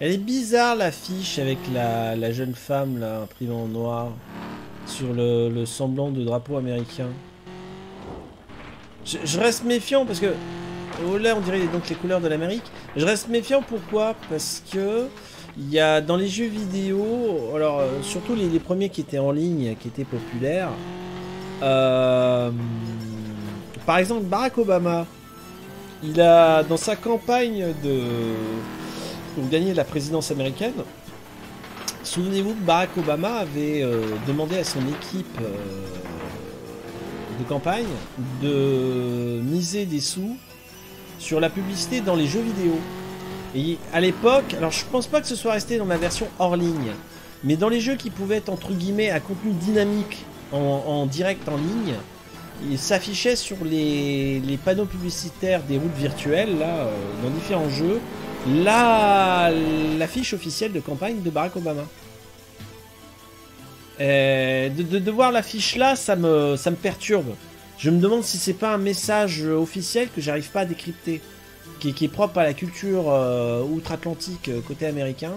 Elle est bizarre l'affiche avec la, jeune femme là, imprimée en noir sur le, semblant de drapeau américain. Je, reste méfiant parce que oh là on dirait donc les couleurs de l'Amérique. Je reste méfiant pourquoi? Parce que il y a dans les jeux vidéo, alors euh, surtout les, premiers qui étaient en ligne, qui étaient populaires. Euh, par exemple Barack Obama, il a dans sa campagne de pour gagner la présidence américaine, souvenez-vous que Barack Obama avait euh, demandé à son équipe euh, de campagne de miser des sous sur la publicité dans les jeux vidéo. Et à l'époque, alors je pense pas que ce soit resté dans la version hors ligne, mais dans les jeux qui pouvaient être entre guillemets à contenu dynamique en, direct en ligne, il s'affichait sur les, panneaux publicitaires des routes virtuelles là, euh, dans différents jeux la l'affiche officielle de campagne de Barack Obama. Euh, de, voir l'affiche là, ça me, perturbe. Je me demande si c'est pas un message officiel que j'arrive pas à décrypter, qui, est propre à la culture euh, outre-Atlantique côté américain,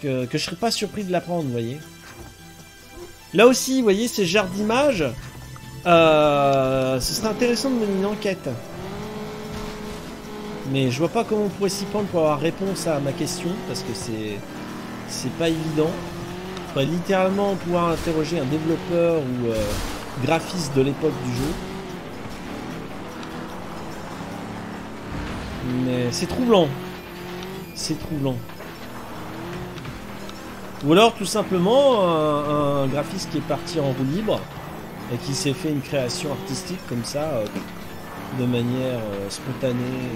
que, que je serais pas surpris de l'apprendre, vous voyez. Là aussi, vous voyez, ces genres d'images, ce serait intéressant de mener une enquête. Mais je vois pas comment on pourrait s'y prendre pour avoir réponse à ma question, parce que c'est c'est pas évident. Il faudrait littéralement pouvoir interroger un développeur ou euh, graphiste de l'époque du jeu. Mais c'est troublant. C'est troublant. Ou alors tout simplement un, graphiste qui est parti en roue libre et qui s'est fait une création artistique comme ça, euh, de manière euh, spontanée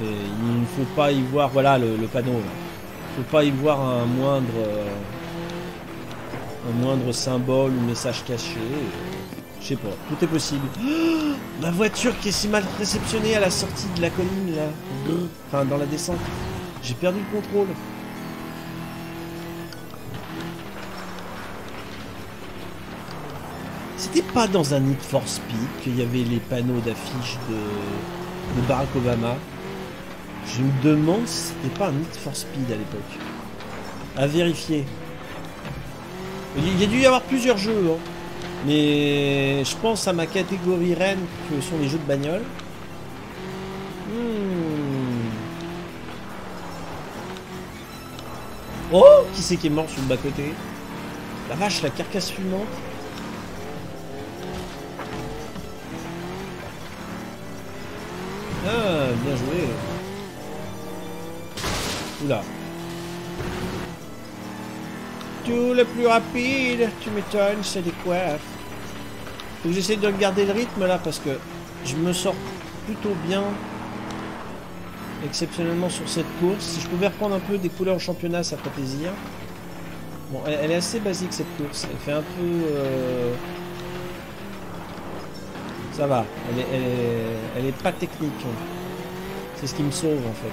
il ne faut pas y voir, voilà le, panneau. Il ne faut pas y voir un moindre, un moindre symbole ou message caché. Je sais pas, tout est possible. Ma voiture qui est si mal réceptionnée à la sortie de la colline là, enfin dans la descente. J'ai perdu le contrôle. C'était pas dans un Need for Speed qu'il y avait les panneaux d'affiches de, de Barack Obama. Je me demande si c'était pas un Need for Speed à l'époque. À vérifier. Il y a dû y avoir plusieurs jeux, hein. mais je pense à ma catégorie reine que sont les jeux de bagnole. Hmm. Oh Qui c'est qui est mort sur le bas-côté? La vache, la carcasse fumante Ah, bien joué Oula Tout le plus rapide, tu m'étonnes, c'est des coiffes. Faut que j'essaie de garder le rythme là parce que je me sors plutôt bien exceptionnellement sur cette course. Si je pouvais reprendre un peu des couleurs au championnat, ça ferait plaisir. Bon, elle, est assez basique cette course. Elle fait un peu... Euh, ça va. Elle est, elle est, pas technique. C'est ce qui me sauve en fait.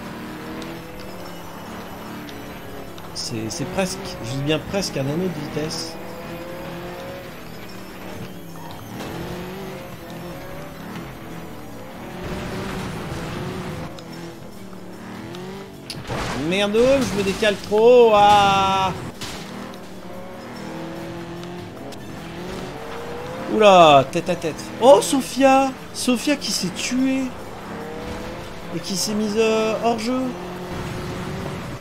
C'est presque, je dis bien presque un anneau de vitesse. Merde, je me décale trop. Ah Oula, tête à tête. Oh, Sophia Sophia qui s'est tuée et qui s'est mise euh, hors jeu.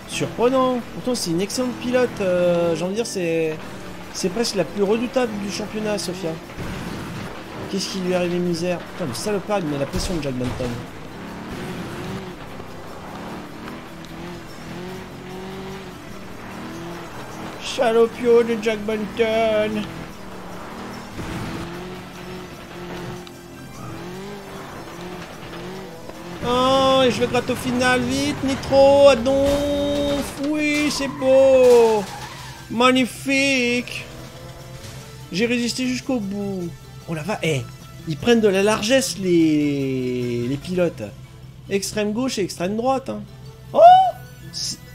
Surprenant. Pourtant, c'est une excellente pilote. Euh, J'ai envie de dire, c'est c'est presque la plus redoutable du championnat, Sophia. Qu'est-ce qui lui est arrivé, misère? Putain, le salopard, il met la pression de Jack Benton. Salopio de Jack Bunton. Je vais gratter au final, vite, Nitro, Adonf, oui, c'est beau, magnifique, j'ai résisté jusqu'au bout. Oh la va, eh, ils prennent de la largesse les, pilotes, extrême gauche et extrême droite. Hein. Oh,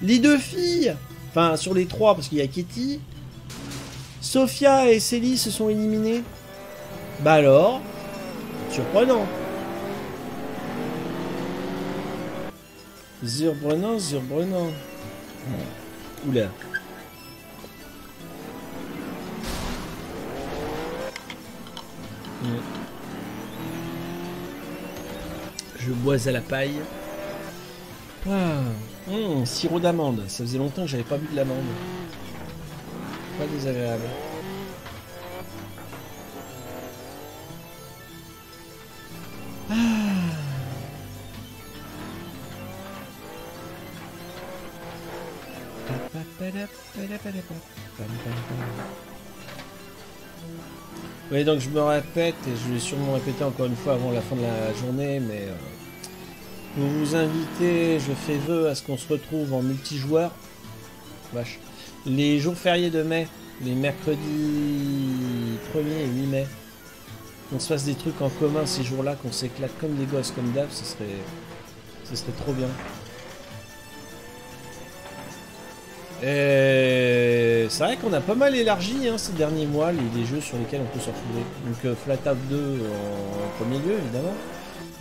les deux filles Enfin, sur les trois, parce qu'il y a Kitty. Sophia et Célie se sont éliminés. Bah alors? Surprenant. Surprenant, surprenant. Oula. Je bois à la paille. Ah. Mmh, sirop d'amande. Ça faisait longtemps que j'avais pas bu de l'amande. Pas désagréable. Ah. Oui, donc je me répète, et je vais sûrement répéter encore une fois avant la fin de la journée, mais... Euh, pour vous inviter, je fais vœu à ce qu'on se retrouve en multijoueur. Vache. Les jours fériés de mai, les mercredis 1er et 8 mai. Qu'on se fasse des trucs en commun ces jours-là, qu'on s'éclate comme des gosses, comme d'hab, ce serait, ce serait trop bien. Et c'est vrai qu'on a pas mal élargi hein, ces derniers mois les, jeux sur lesquels on peut se retrouver. Donc euh, Flat Out 2 en premier lieu évidemment.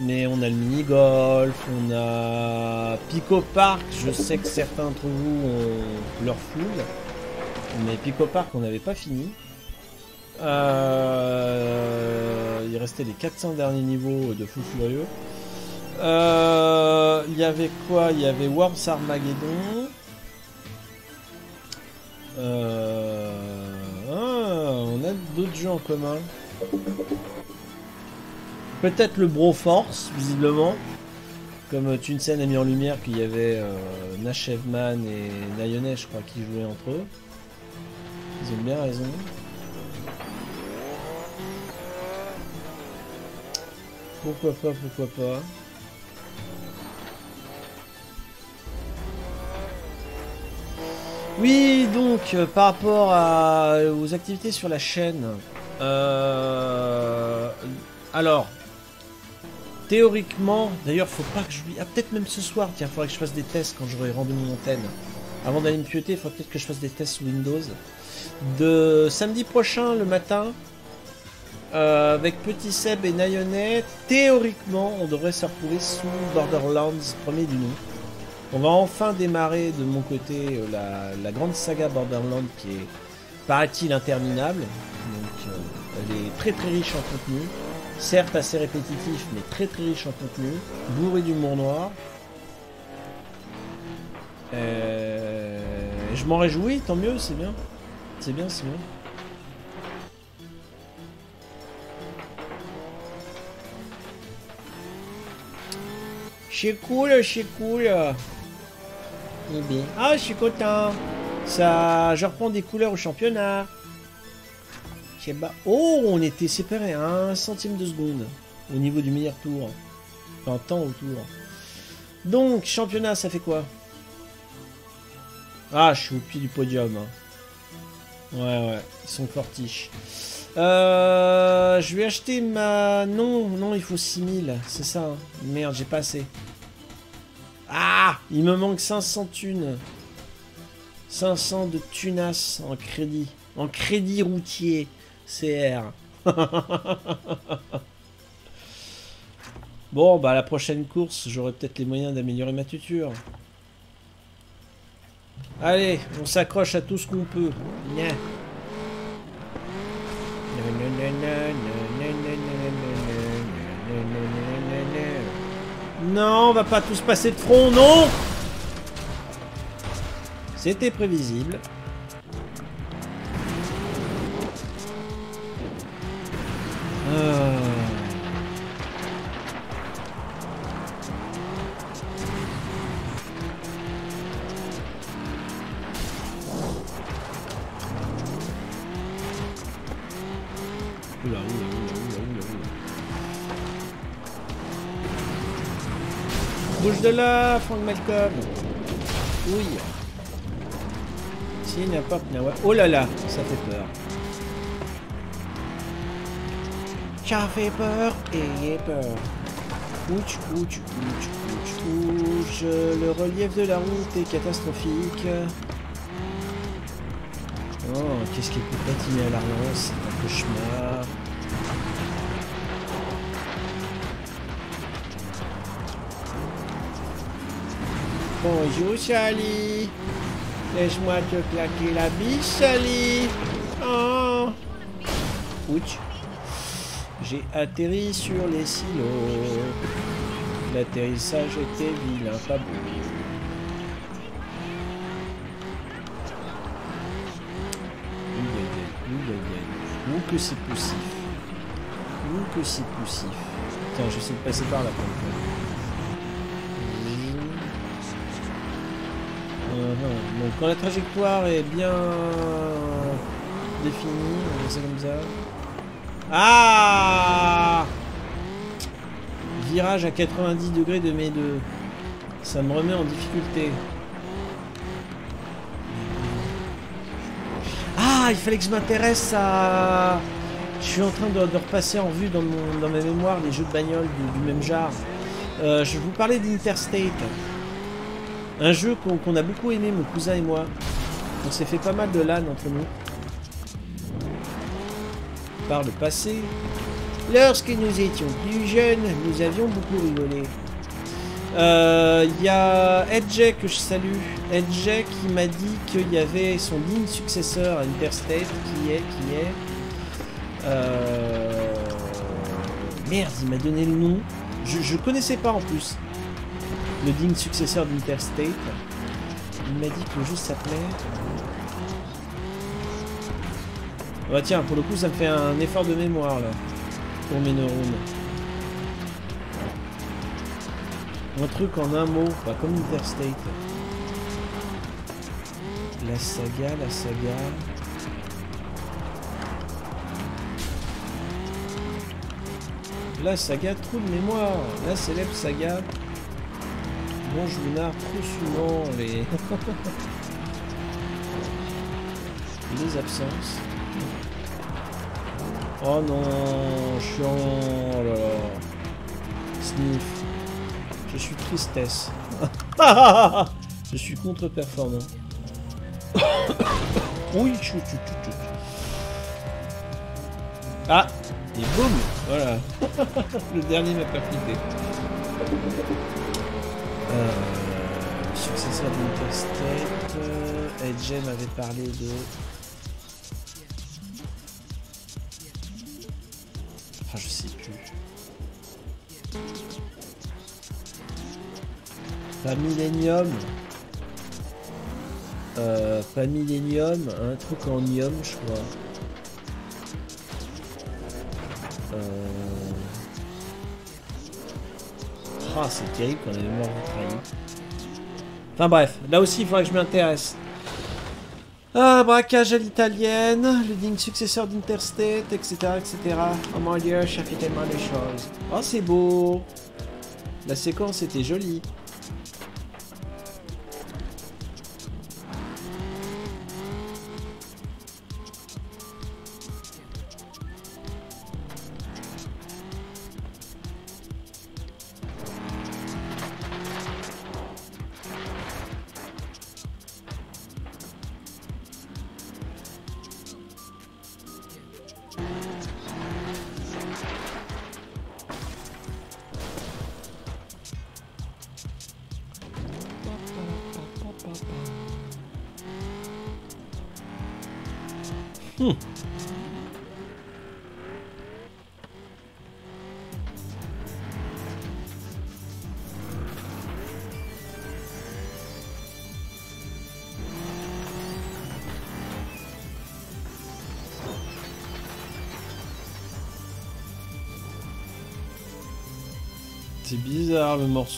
Mais on a le mini-golf, on a Pico Park, je sais que certains d'entre vous ont leur foule. Mais Pico Park, on n'avait pas fini. Euh, il restait les 400 derniers niveaux de fou furieux. Euh, il y avait quoi? Il y avait Worms Armageddon. Euh, ah, on a d'autres jeux en commun. Peut-être le Broforce, visiblement. Comme Tunsen a mis en lumière qu'il y avait euh, Nashevman et Nayone, je crois, qui jouaient entre eux. Ils ont bien raison. Pourquoi pas, pourquoi pas. Oui, donc, euh, par rapport aux activités sur la chaîne, euh, alors, Théoriquement, d'ailleurs, faut pas que je... Ah, peut-être même ce soir, tiens, faudrait que je fasse des tests quand j'aurai rendu mon antenne. Avant d'aller me pioter, il faudrait peut-être que je fasse des tests sous Windows. De samedi prochain, le matin, Euh, avec Petit Seb et Nayonet, théoriquement, on devrait se retrouver sous Borderlands premier du nom. On va enfin démarrer de mon côté euh, la, grande saga Borderlands qui est, paraît-il, interminable. Euh, elle est très très riche en contenu. Certes assez répétitif, mais très très riche en contenu. Bourré d'humour noir. je m'en réjouis, tant mieux, c'est bien. C'est bien, c'est bien. C'est cool, c'est cool. Ah, je suis content. Ça, je reprends des couleurs au championnat. Oh, on était séparés à un centime de seconde au niveau du meilleur tour. Enfin, temps au tour. Donc, championnat, ça fait quoi? Ah, je suis au pied du podium. Hein. Ouais, ouais, ils sont fortiches. Euh, je vais acheter ma... Non, non, il faut 6000, c'est ça. Hein. Merde, j'ai pas assez. Ah Il me manque 500 thunes. 500 de tunas en crédit. En crédit routier. CR. bon, bah la prochaine course, j'aurai peut-être les moyens d'améliorer ma tuture. Allez, on s'accroche à tout ce qu'on peut. Non, on va pas tous passer de front, non C'était prévisible. De là, Frank Malcolm. Oui. Si, n'importe Oh là là, ça fait peur. Ça fait peur et peur. Ouch, ouch, ouch, ouch, ouch. Le relief de la route est catastrophique. Oh, qu'est-ce qui peut patiner à la C'est un cauchemar. Bonjour Sally. Laisse-moi te claquer la bise Sally. Oh. Ouch. J'ai atterri sur les silos. L'atterrissage était vilain, pas beau. Où que c'est poussif. Où que c'est poussif. Tiens, j'essaie de passer par là pour Donc quand la trajectoire est bien définie, on ça comme ça. Ah Virage à 90 degrés de mes deux. Ça me remet en difficulté. Ah, il fallait que je m'intéresse à... Je suis en train de, repasser en vue dans, mon, dans ma mémoire les jeux de bagnole du, même genre. Euh, je vous parlais d'Interstate. Un jeu qu'on a beaucoup aimé, mon cousin et moi. On s'est fait pas mal de LAN entre nous. Par le passé, lorsque nous étions plus jeunes, nous avions beaucoup rigolé. Il euh, y a Edge que je salue. Edge qui m'a dit qu'il y avait son digne successeur à Interstate qui est, qui est. Euh... Merde, il m'a donné le nom. Je, je connaissais pas en plus le digne successeur d'Interstate. Il m'a dit que le jeu s'appelait... Bah tiens, pour le coup, ça me fait un effort de mémoire, là, pour mes neurones. Un truc en un mot, pas comme Interstate. La saga, la saga... La saga trou de mémoire, la célèbre saga Bon, je m'énerve trop souvent les... les absences. Oh non, je suis en... Oh là là. Sniff. Je suis tristesse. je suis contre-performant. oui, chut, chut, chut, Ah Et boum Voilà. le dernier m'a flippé. Euh, successeur d'Interstate. Euh, Edge m'avait parlé de... Enfin, je sais plus. Pas Millennium. Euh, pas Millennium, un truc en ium, je crois. Euh... Ah, c'est terrible qu'on ait Enfin bref, là aussi il faudrait que je m'intéresse. Ah, braquage à l'italienne, le digne successeur d'Interstate, etc., etc. Oh mon dieu, je tellement des choses. Oh, c'est beau. La séquence était jolie.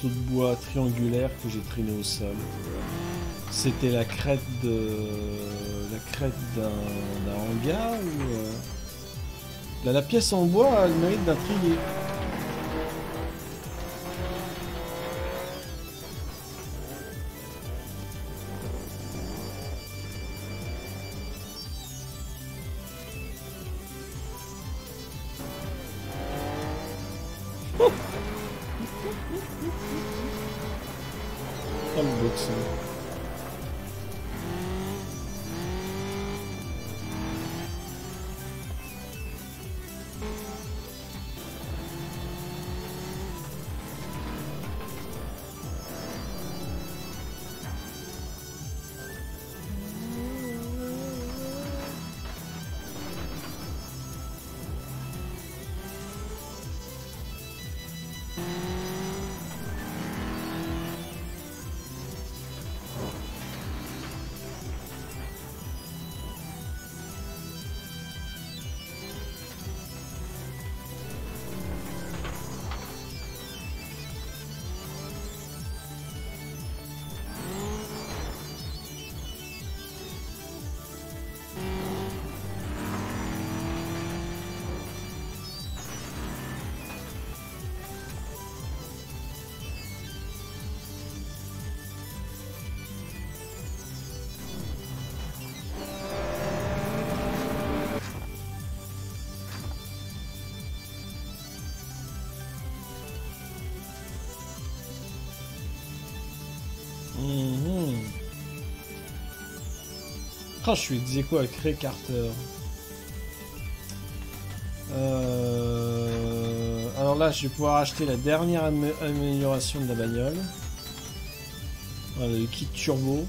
De bois triangulaire que j'ai traîné au sol. C'était la crête de. la crête d'un hangar ou. Euh, la pièce en bois a le mérite d'intriguer. Je suis disais quoi créer Carter. Euh, alors là, je vais pouvoir acheter la dernière amélioration de la bagnole. le kit turbo.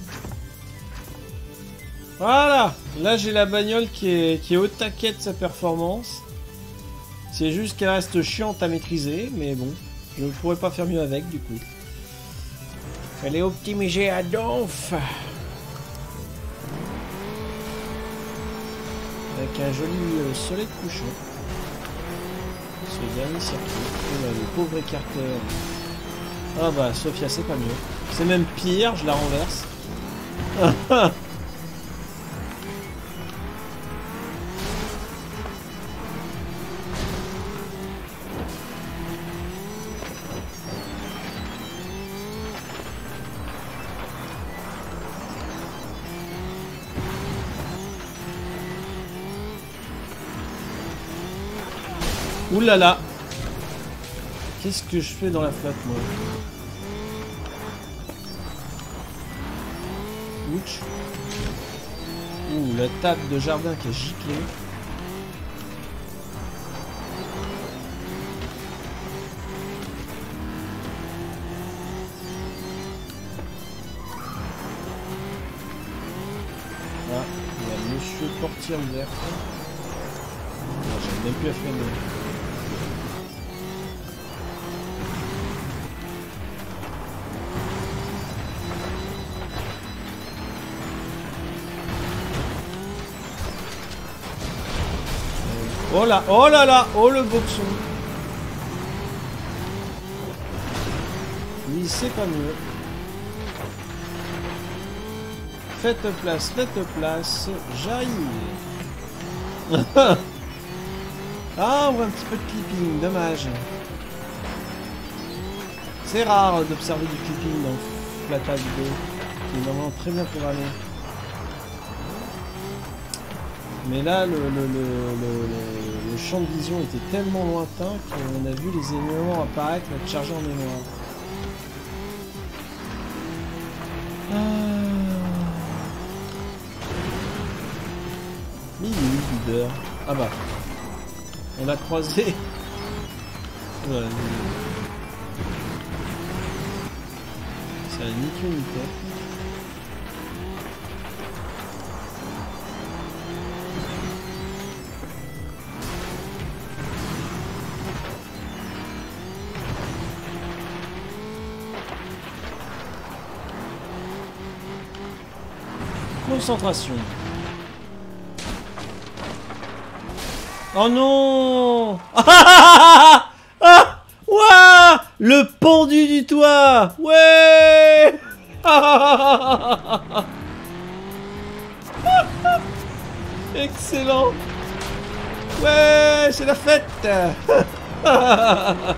Voilà Là, j'ai la bagnole qui est, qui est au taquet de sa performance. C'est juste qu'elle reste chiante à maîtriser, mais bon, je ne pourrais pas faire mieux avec du coup. Elle est optimisée à donf. Un joli euh, soleil de couchant. Ce dernier circuit. le pauvre écarteur. Ah bah, Sophia, c'est pas mieux. C'est même pire, je la renverse. Oulala. Qu'est-ce que je fais dans la flotte, moi Ouch Ouh, la table de jardin qui a giclé. Ah, il y a monsieur portier ouvert. Ah, J'aime même plus à faire. Oh là, oh là là, oh le boxon. Oui, c'est pas mieux. Faites place, faites place, j'arrive. ah, on voit un petit peu de clipping, dommage. C'est rare d'observer du clipping dans Flata vidéo, qui est vraiment très bien programmé. Mais là, le, le, champ de vision était tellement lointain qu'on a vu les éléments apparaître et être chargés en mémoire. Ah. Ah bah. On a croisé. Ouais, Ça a ni queue ni tête. Concentration. Oh non ah, Ouah Le pendu du toit Ouais Excellent Ouais, c'est la fête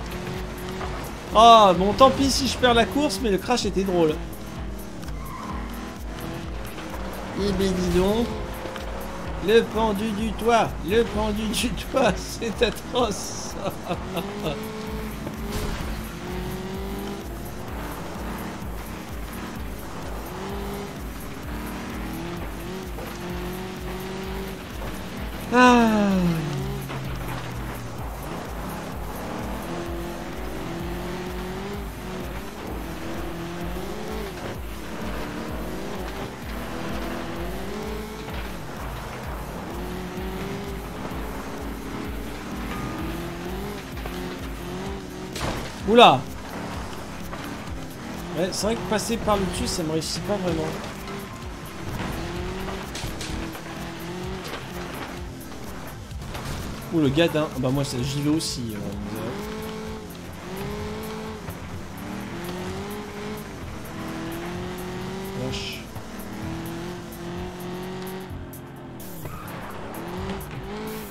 Ah, bon, tant pis si je perds la course, mais le crash était drôle. Eh ben dis donc. Le pendu du toit. Le pendu du toit C'est atroce. Ah Oula Ouais, c'est vrai que passer par le dessus, ça me réussit pas vraiment. Ouh, le gadin. Bah moi, j'y vais aussi. Euh,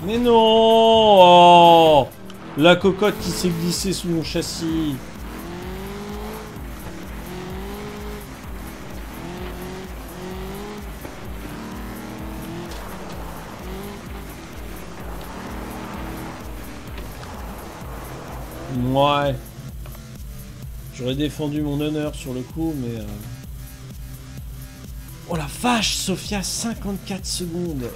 Mais non la cocotte qui s'est glissée sous mon châssis. Ouais. J'aurais défendu mon honneur sur le coup, mais... Euh, oh la vache, Sophia, 54 secondes.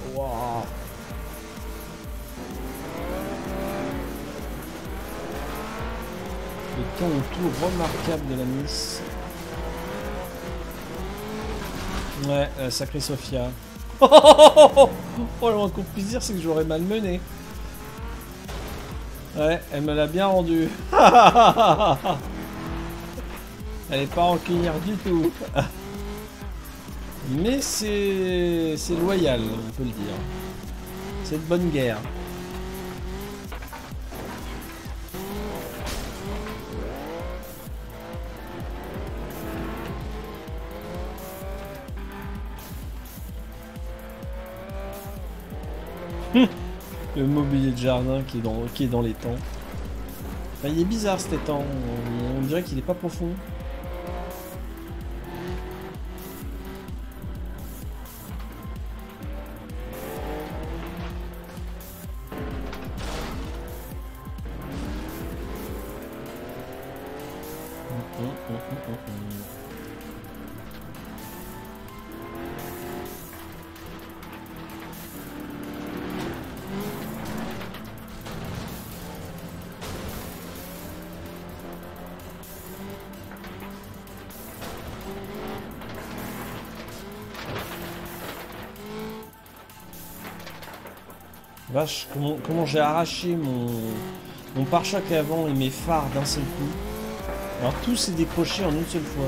Temps tour remarquable de la Miss. Ouais, euh, sacré Sophia. oh, le moins qu'on puisse dire, c'est que j'aurais mal mené. Ouais, elle me l'a bien rendu. elle est pas rancunière du tout. Mais c'est... c'est loyal, on peut le dire. C'est de bonne guerre. Le mobilier de jardin qui est dans, qui les temps. il est bizarre cet étang. On, dirait qu'il est pas profond. Comment j'ai arraché mon, mon pare-choc avant et mes phares d'un seul coup. Alors tout s'est décroché en une seule fois.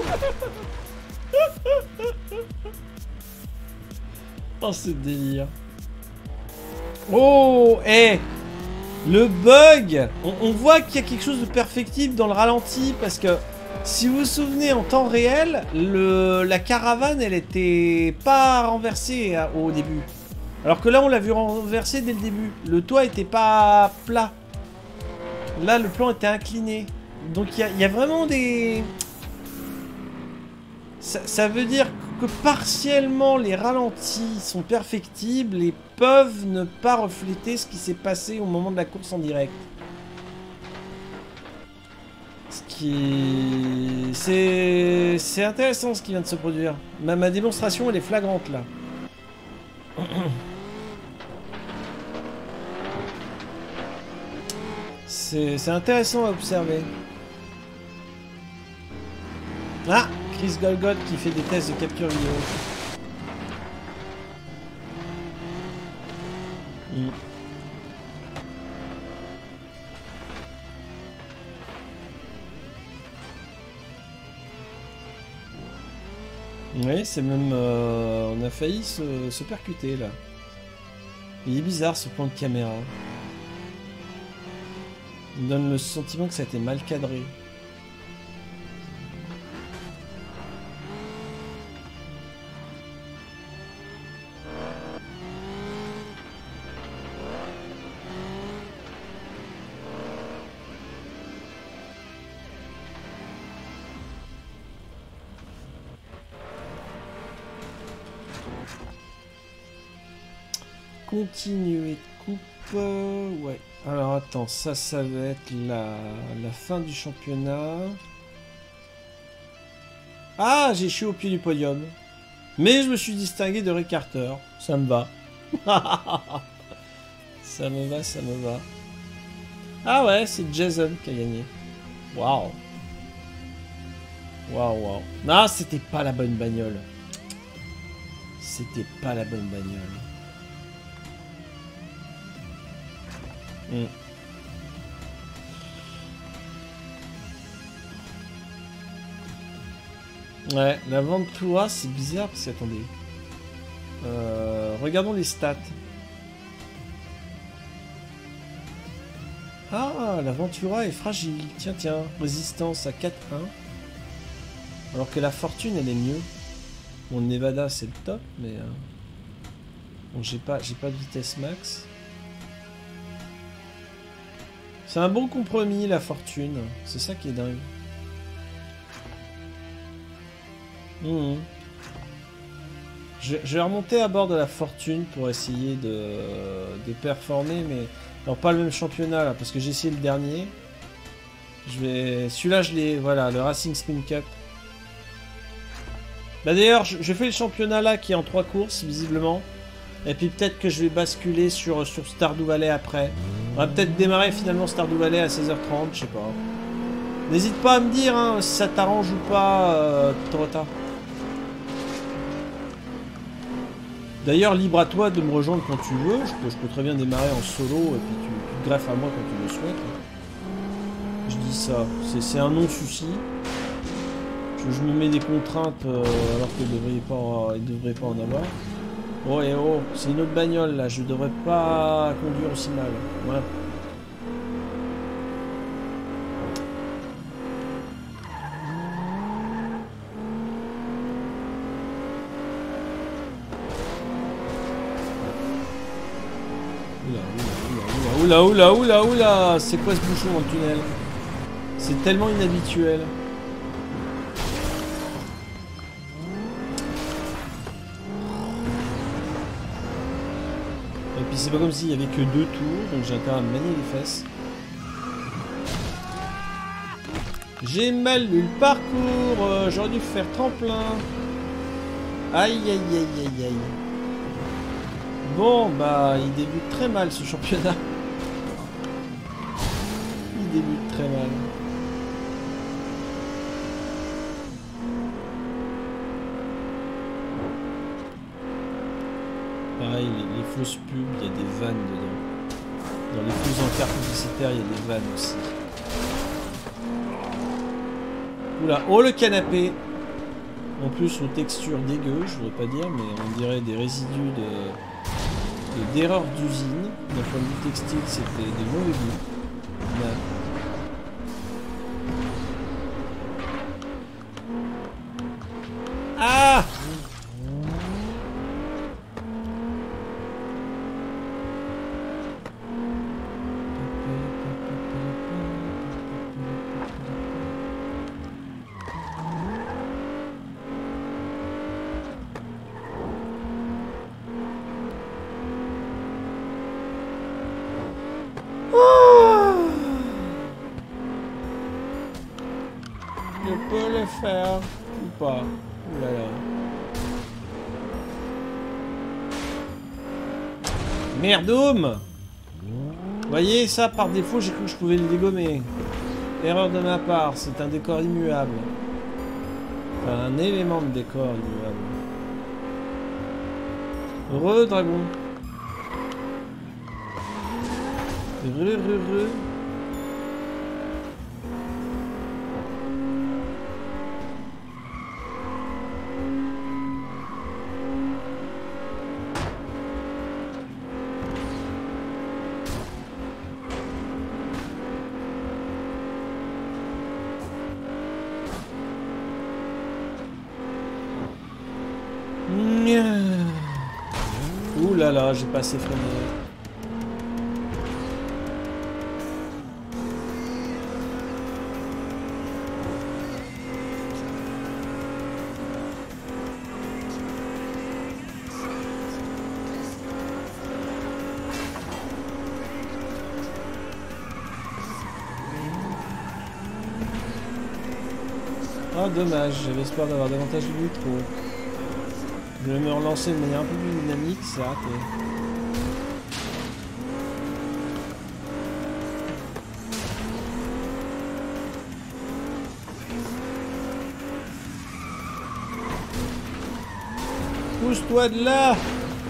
oh, ce délire. Oh, eh Le bug on, voit qu'il y a quelque chose de perfectible dans le ralenti, parce que si vous vous souvenez, en temps réel, la caravane, elle était pas renversée hein, au début. Alors que là, on l'a vu renverser dès le début. Le toit était pas plat. Là, le plan était incliné. Donc, il y a vraiment des ça, veut dire que partiellement les ralentis sont perfectibles et peuvent ne pas refléter ce qui s'est passé au moment de la course en direct. Ce qui... C'est intéressant ce qui vient de se produire. Ma, ma démonstration, elle est flagrante là. C'est intéressant à observer. Ah Chris Golgot qui fait des tests de capture vidéo. Mm. Oui, c'est même... Euh, on a failli se, se, percuter là. Il est bizarre ce plan de caméra. Il donne le sentiment que ça a été mal cadré. Continuer de coupe. ouais. Alors attends, ça, ça va être la, fin du championnat. Ah, j'ai au pied du podium. Mais je me suis distingué de Rick Carter. Ça me va. ça me va, ça me va. Ah ouais, c'est Jason qui a gagné. Waouh. Waouh, waouh. Non, c'était pas la bonne bagnole. C'était pas la bonne bagnole. Mm. Ouais, la Ventura, c'est bizarre parce que, attendez. Euh, regardons les stats. Ah, la Ventura est fragile. Tiens, tiens, résistance à 4-1. Alors que la fortune, elle est mieux. Bon, Nevada, c'est le top, mais... Euh, bon, j'ai pas, pas de vitesse max. C'est un bon compromis, la fortune. C'est ça qui est dingue. Mmh. Je, vais remonter à bord de la fortune pour essayer de, de performer, mais... Alors pas le même championnat là, parce que j'ai essayé le dernier. Je vais... Celui-là, je l'ai... Voilà, le Racing Spin Cup. Bah d'ailleurs, je, je, fais le championnat là qui est en trois courses, visiblement. Et puis peut-être que je vais basculer sur, sur Stardew Valley après. On va peut-être démarrer finalement Stardew Valley à 16h30, je sais pas. N'hésite pas à me dire hein, si ça t'arrange ou pas, euh. D'ailleurs, libre à toi de me rejoindre quand tu veux. Je peux, très bien démarrer en solo et puis tu, te greffes à moi quand tu le souhaites. Je dis ça, c'est un non-souci. Je, me mets des contraintes euh, alors qu'il ne devrait, devrait pas en avoir. Oh et oh, c'est une autre bagnole là, je devrais pas conduire aussi mal. Voilà. Oula, oula, oula, oula, oula C'est quoi ce bouchon dans le tunnel? C'est tellement inhabituel. C'est pas comme s'il y avait que deux tours, donc j'ai intérêt à manier les fesses. J'ai mal lu le parcours, euh, j'aurais dû faire tremplin. Aïe aïe aïe aïe aïe. Bon bah il débute très mal ce championnat. Il débute très mal. Pareil, les, les fausses pubs, il y a des vannes dedans. Dans les fausses encarts publicitaires, il y a des vannes aussi. Oula, oh le canapé En plus, aux textures dégueu, je voudrais pas dire, mais on dirait des résidus de de- d'erreurs d'usine. D'un point de vue textile, c'était de mauvais goût. Vous voyez, ça par défaut, j'ai cru que je pouvais le dégommer. Erreur de ma part, c'est un décor immuable. Enfin, un élément de décor immuable. Heureux, dragon. Heureux, heureux, j'ai pas assez freiné. Ah dommage, j'avais espoir d'avoir davantage de nitro. Je vais me relancer de manière un peu plus dynamique, c'est raté. Pousse-toi de là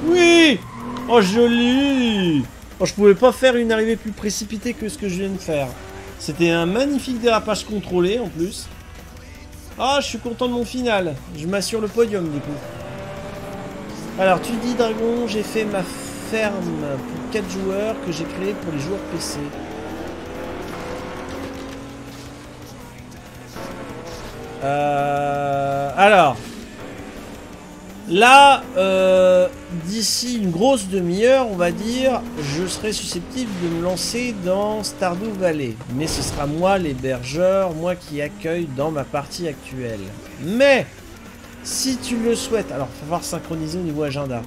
Oui Oh joli Oh je pouvais pas faire une arrivée plus précipitée que ce que je viens de faire. C'était un magnifique dérapage contrôlé en plus. Ah je suis content de mon final. Je m'assure le podium du coup. Alors, tu dis, Dragon, j'ai fait ma ferme pour 4 joueurs que j'ai créé pour les joueurs PC. Euh, alors, là, euh, d'ici une grosse demi-heure, on va dire, je serai susceptible de me lancer dans Stardew Valley. Mais ce sera moi l'hébergeur, moi qui accueille dans ma partie actuelle. Mais, si tu le souhaites, alors il va falloir synchroniser au niveau agenda.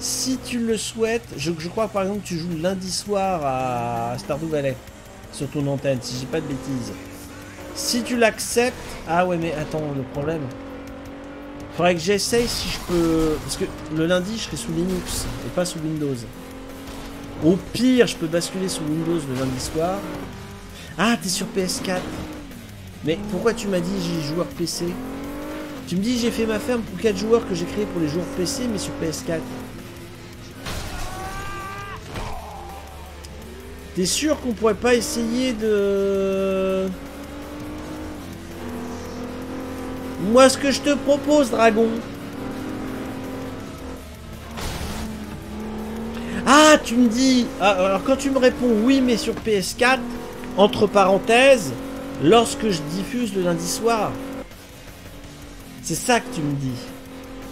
Si tu le souhaites, je, crois par exemple que tu joues lundi soir à Stardew Valley sur ton antenne, si j'ai pas de bêtises. Si tu l'acceptes, ah ouais mais attends le problème. Faudrait que j'essaye si je peux, parce que le lundi je serai sous Linux et pas sous Windows. Au pire, je peux basculer sous Windows le lundi soir. Ah, t'es sur PS4. Mais pourquoi tu m'as dit j'ai joueur PC tu me dis j'ai fait ma ferme pour 4 joueurs que j'ai créé pour les joueurs PC mais sur PS4. T'es sûr qu'on pourrait pas essayer de... Moi ce que je te propose Dragon. Ah tu me dis... ah, alors quand tu me réponds oui mais sur PS4, entre parenthèses, lorsque je diffuse le lundi soir. C'est ça que tu me dis.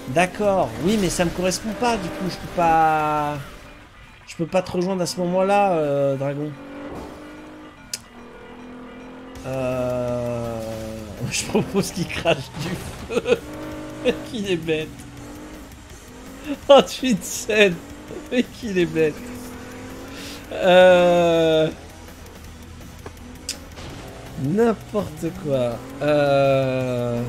D'accord. Oui, mais ça me correspond pas. Du coup, je peux pas. Je peux pas te rejoindre à ce moment-là, euh, Dragon. Euh... Je propose qu'il crache du feu. qu'il est bête. Oh, tu scène. Mais qu'il est bête. Euh... N'importe quoi. Euh...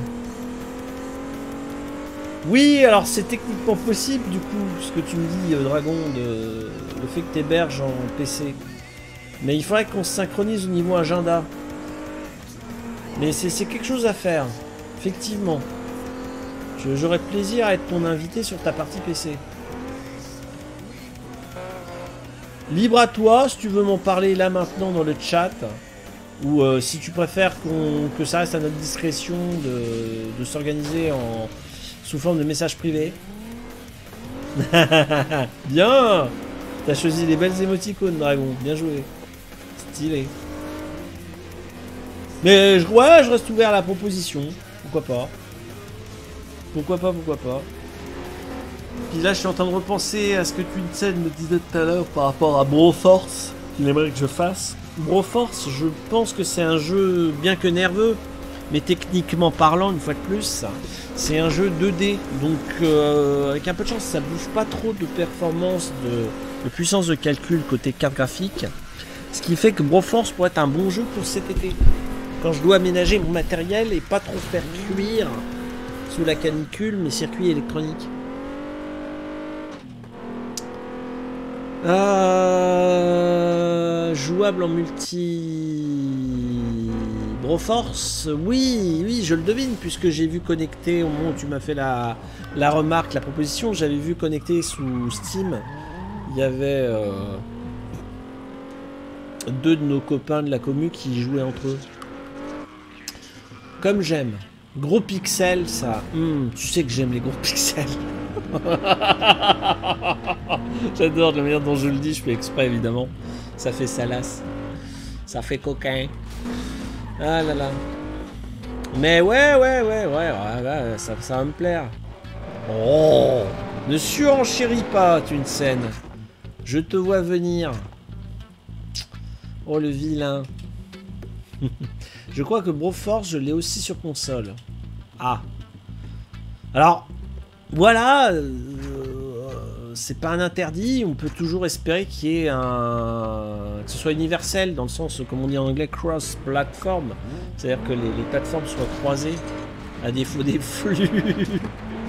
Oui, alors c'est techniquement possible du coup, ce que tu me dis, euh, Dragon, de... le fait que tu héberges en PC. Mais il faudrait qu'on se synchronise au niveau agenda. Mais c'est quelque chose à faire, effectivement. J'aurais plaisir à être ton invité sur ta partie PC. Libre à toi, si tu veux m'en parler là maintenant dans le chat. Ou euh, si tu préfères que ça reste à notre discrétion de, s'organiser en sous forme de message privé. Bien T'as choisi les belles émoticônes, Dragon. Bien joué. Stylé. Mais ouais, je reste ouvert à la proposition. Pourquoi pas Pourquoi pas, pourquoi pas Puis là, je suis en train de repenser à ce que tu me disais tout à l'heure par rapport à Broforce, qu'il aimerait que je fasse. Broforce, je pense que c'est un jeu bien que nerveux, mais techniquement parlant, une fois de plus, c'est un jeu 2D. Donc, euh, avec un peu de chance, ça bouge pas trop de performance, de, puissance de calcul côté carte graphique. Ce qui fait que Broforce pourrait être un bon jeu pour cet été. Quand je dois aménager mon matériel et pas trop faire cuire sous la canicule mes circuits électroniques. Euh, jouable en multi. Broforce, oui, oui, je le devine, puisque j'ai vu connecter au moment où tu m'as fait la, la remarque, la proposition, j'avais vu connecter sous Steam. Il y avait euh, deux de nos copains de la commu qui jouaient entre eux. Comme j'aime. Gros pixels, ça. Hmm, tu sais que j'aime les gros pixels. J'adore la manière dont je le dis, je fais exprès évidemment. Ça fait salace. Ça fait coquin. Ah là là. Mais ouais, ouais, ouais, ouais, ouais, ça, ça va me plaire. Oh Ne surenchéris pas, une scène. Je te vois venir. Oh le vilain. je crois que Broforce, je l'ai aussi sur console. Ah. Alors, voilà, c'est pas un interdit, on peut toujours espérer qu'il y ait un. que ce soit universel, dans le sens, comme on dit en anglais, cross-platform. C'est-à-dire que les, plateformes soient croisées, à défaut des flux.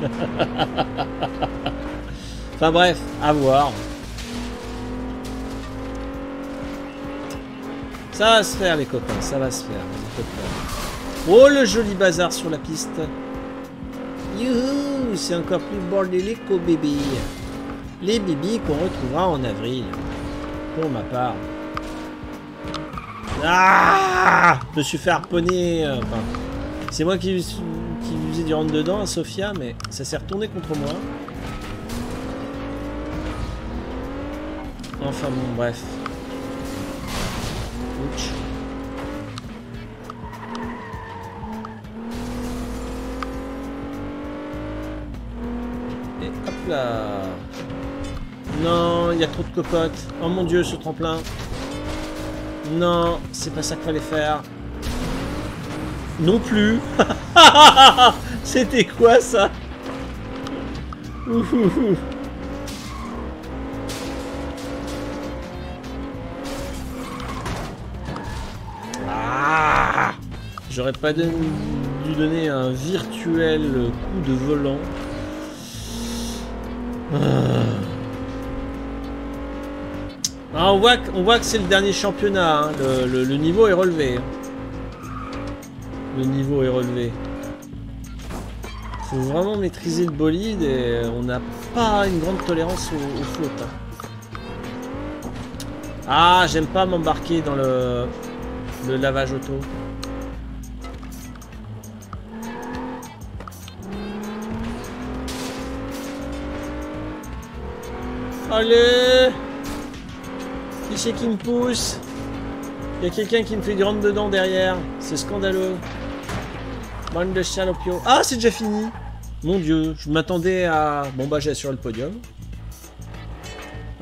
enfin bref, à voir. Ça va se faire les copains, ça va se faire. Oh le joli bazar sur la piste. Youhou, c'est encore plus bordélique qu'au bébé. Les bébés qu'on retrouvera en avril. Pour ma part. Ah Je me suis fait harponner. C'est moi qui, qui faisais du rentre dedans à Sofia, mais ça s'est retourné contre moi. Enfin bon, bref. Ouch. Non, il y a trop de cocottes. Oh mon dieu, ce tremplin. Non, c'est pas ça qu'il fallait faire. Non plus. C'était quoi ça? Ah J'aurais pas dû donner un virtuel coup de volant. Ah, on, voit que, voit c'est le dernier championnat. Hein. Le, niveau est relevé. Hein. Le niveau est relevé. Faut vraiment maîtriser le bolide et on n'a pas une grande tolérance aux, fautes. Hein. Ah, j'aime pas m'embarquer dans le, lavage auto. Allez c'est qui me pousse Il y a quelqu'un qui me fait du rentre dedans derrière. C'est scandaleux. Bande de salopio. Ah, c'est déjà fini Mon dieu, je m'attendais à... Bon bah j'ai sur le podium.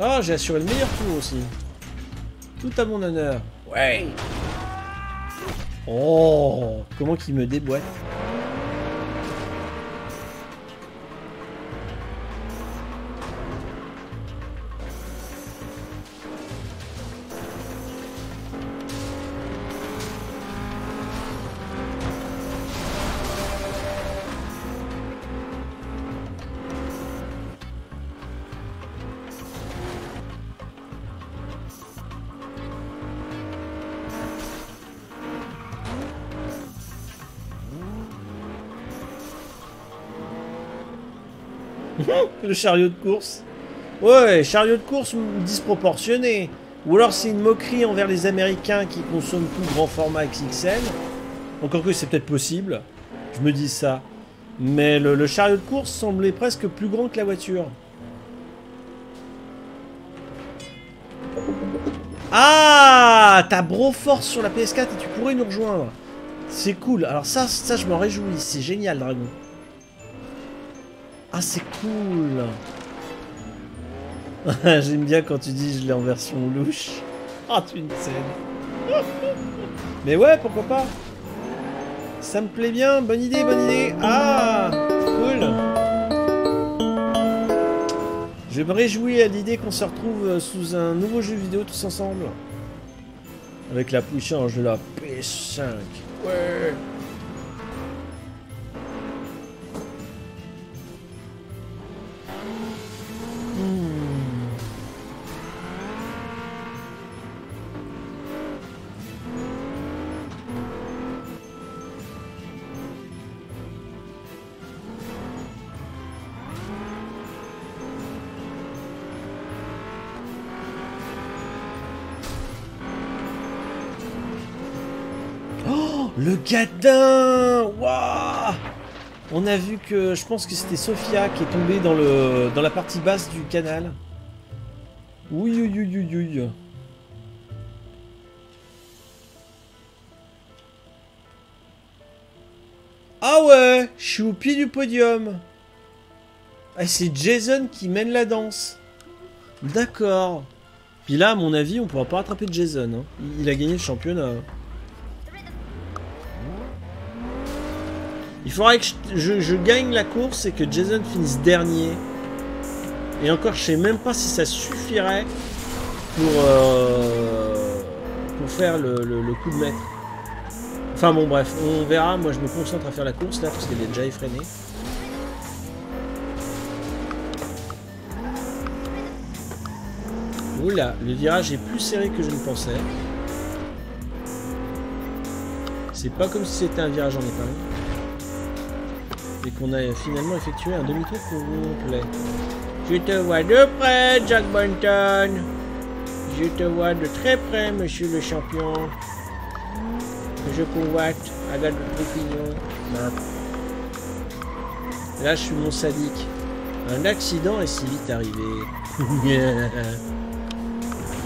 Ah, j'ai assuré le meilleur tour aussi. Tout à mon honneur. Ouais. Oh, comment qu'il me déboîte. Le chariot de course. Ouais, chariot de course disproportionné. Ou alors c'est une moquerie envers les Américains qui consomment tout grand format XXL. Encore que c'est peut-être possible. Je me dis ça. Mais le, chariot de course semblait presque plus grand que la voiture. Ah T'as Broforce sur la PS4 et tu pourrais nous rejoindre. C'est cool. Alors ça, ça je m'en réjouis. C'est génial, Dragon. Ah, c'est cool J'aime bien quand tu dis je l'ai en version louche. Ah, tu une scène. Mais ouais, pourquoi pas Ça me plaît bien, bonne idée, bonne idée. Ah, cool. Je me réjouis à l'idée qu'on se retrouve sous un nouveau jeu vidéo tous ensemble. Avec la puissance de la PS5. Ouais. Le gadin Waouh On a vu que... Je pense que c'était Sophia qui est tombée dans la partie basse du canal. Oui, oui, oui, oui, oui. Ah ouais Je suis au pied du podium. Ah, c'est Jason qui mène la danse. D'accord. Puis là, à mon avis, on pourra pas rattraper Jason. Hein. Il a gagné le championnat. Il faudrait que je, gagne la course et que Jason finisse dernier. Et encore, je sais même pas si ça suffirait pour, euh, faire le, coup de maître. Enfin bon, bref, on verra. Moi, je me concentre à faire la course là parce qu'elle est déjà effrénée. Oula, le virage est plus serré que je ne pensais. C'est pas comme si c'était un virage en épingle et qu'on a finalement effectué un demi-tour complet. Je te vois de près, Jack Bunton. Je te vois de très près, monsieur le champion. Je convoite à votre opinion. Là, je suis mon sadique. Un accident est si vite arrivé. Il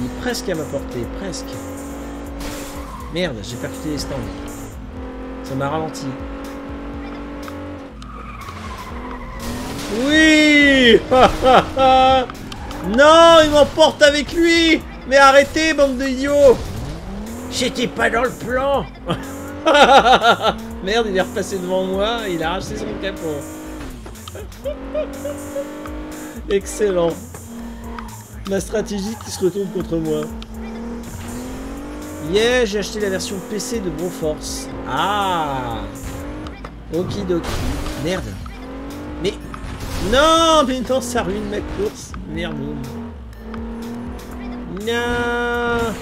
est presque à ma portée, presque. Merde, j'ai percuté les stands. Ça m'a ralenti. Oui Non, il m'emporte avec lui Mais arrêtez, bande de idiots J'étais pas dans le plan Merde, il est repassé devant moi, il a arraché son capot. Excellent. Ma stratégie qui se retourne contre moi. Yeah, j'ai acheté la version PC de Broforce. Ah Okidoki. Merde. Non, mais non, ça ruine ma course. Merde. Non.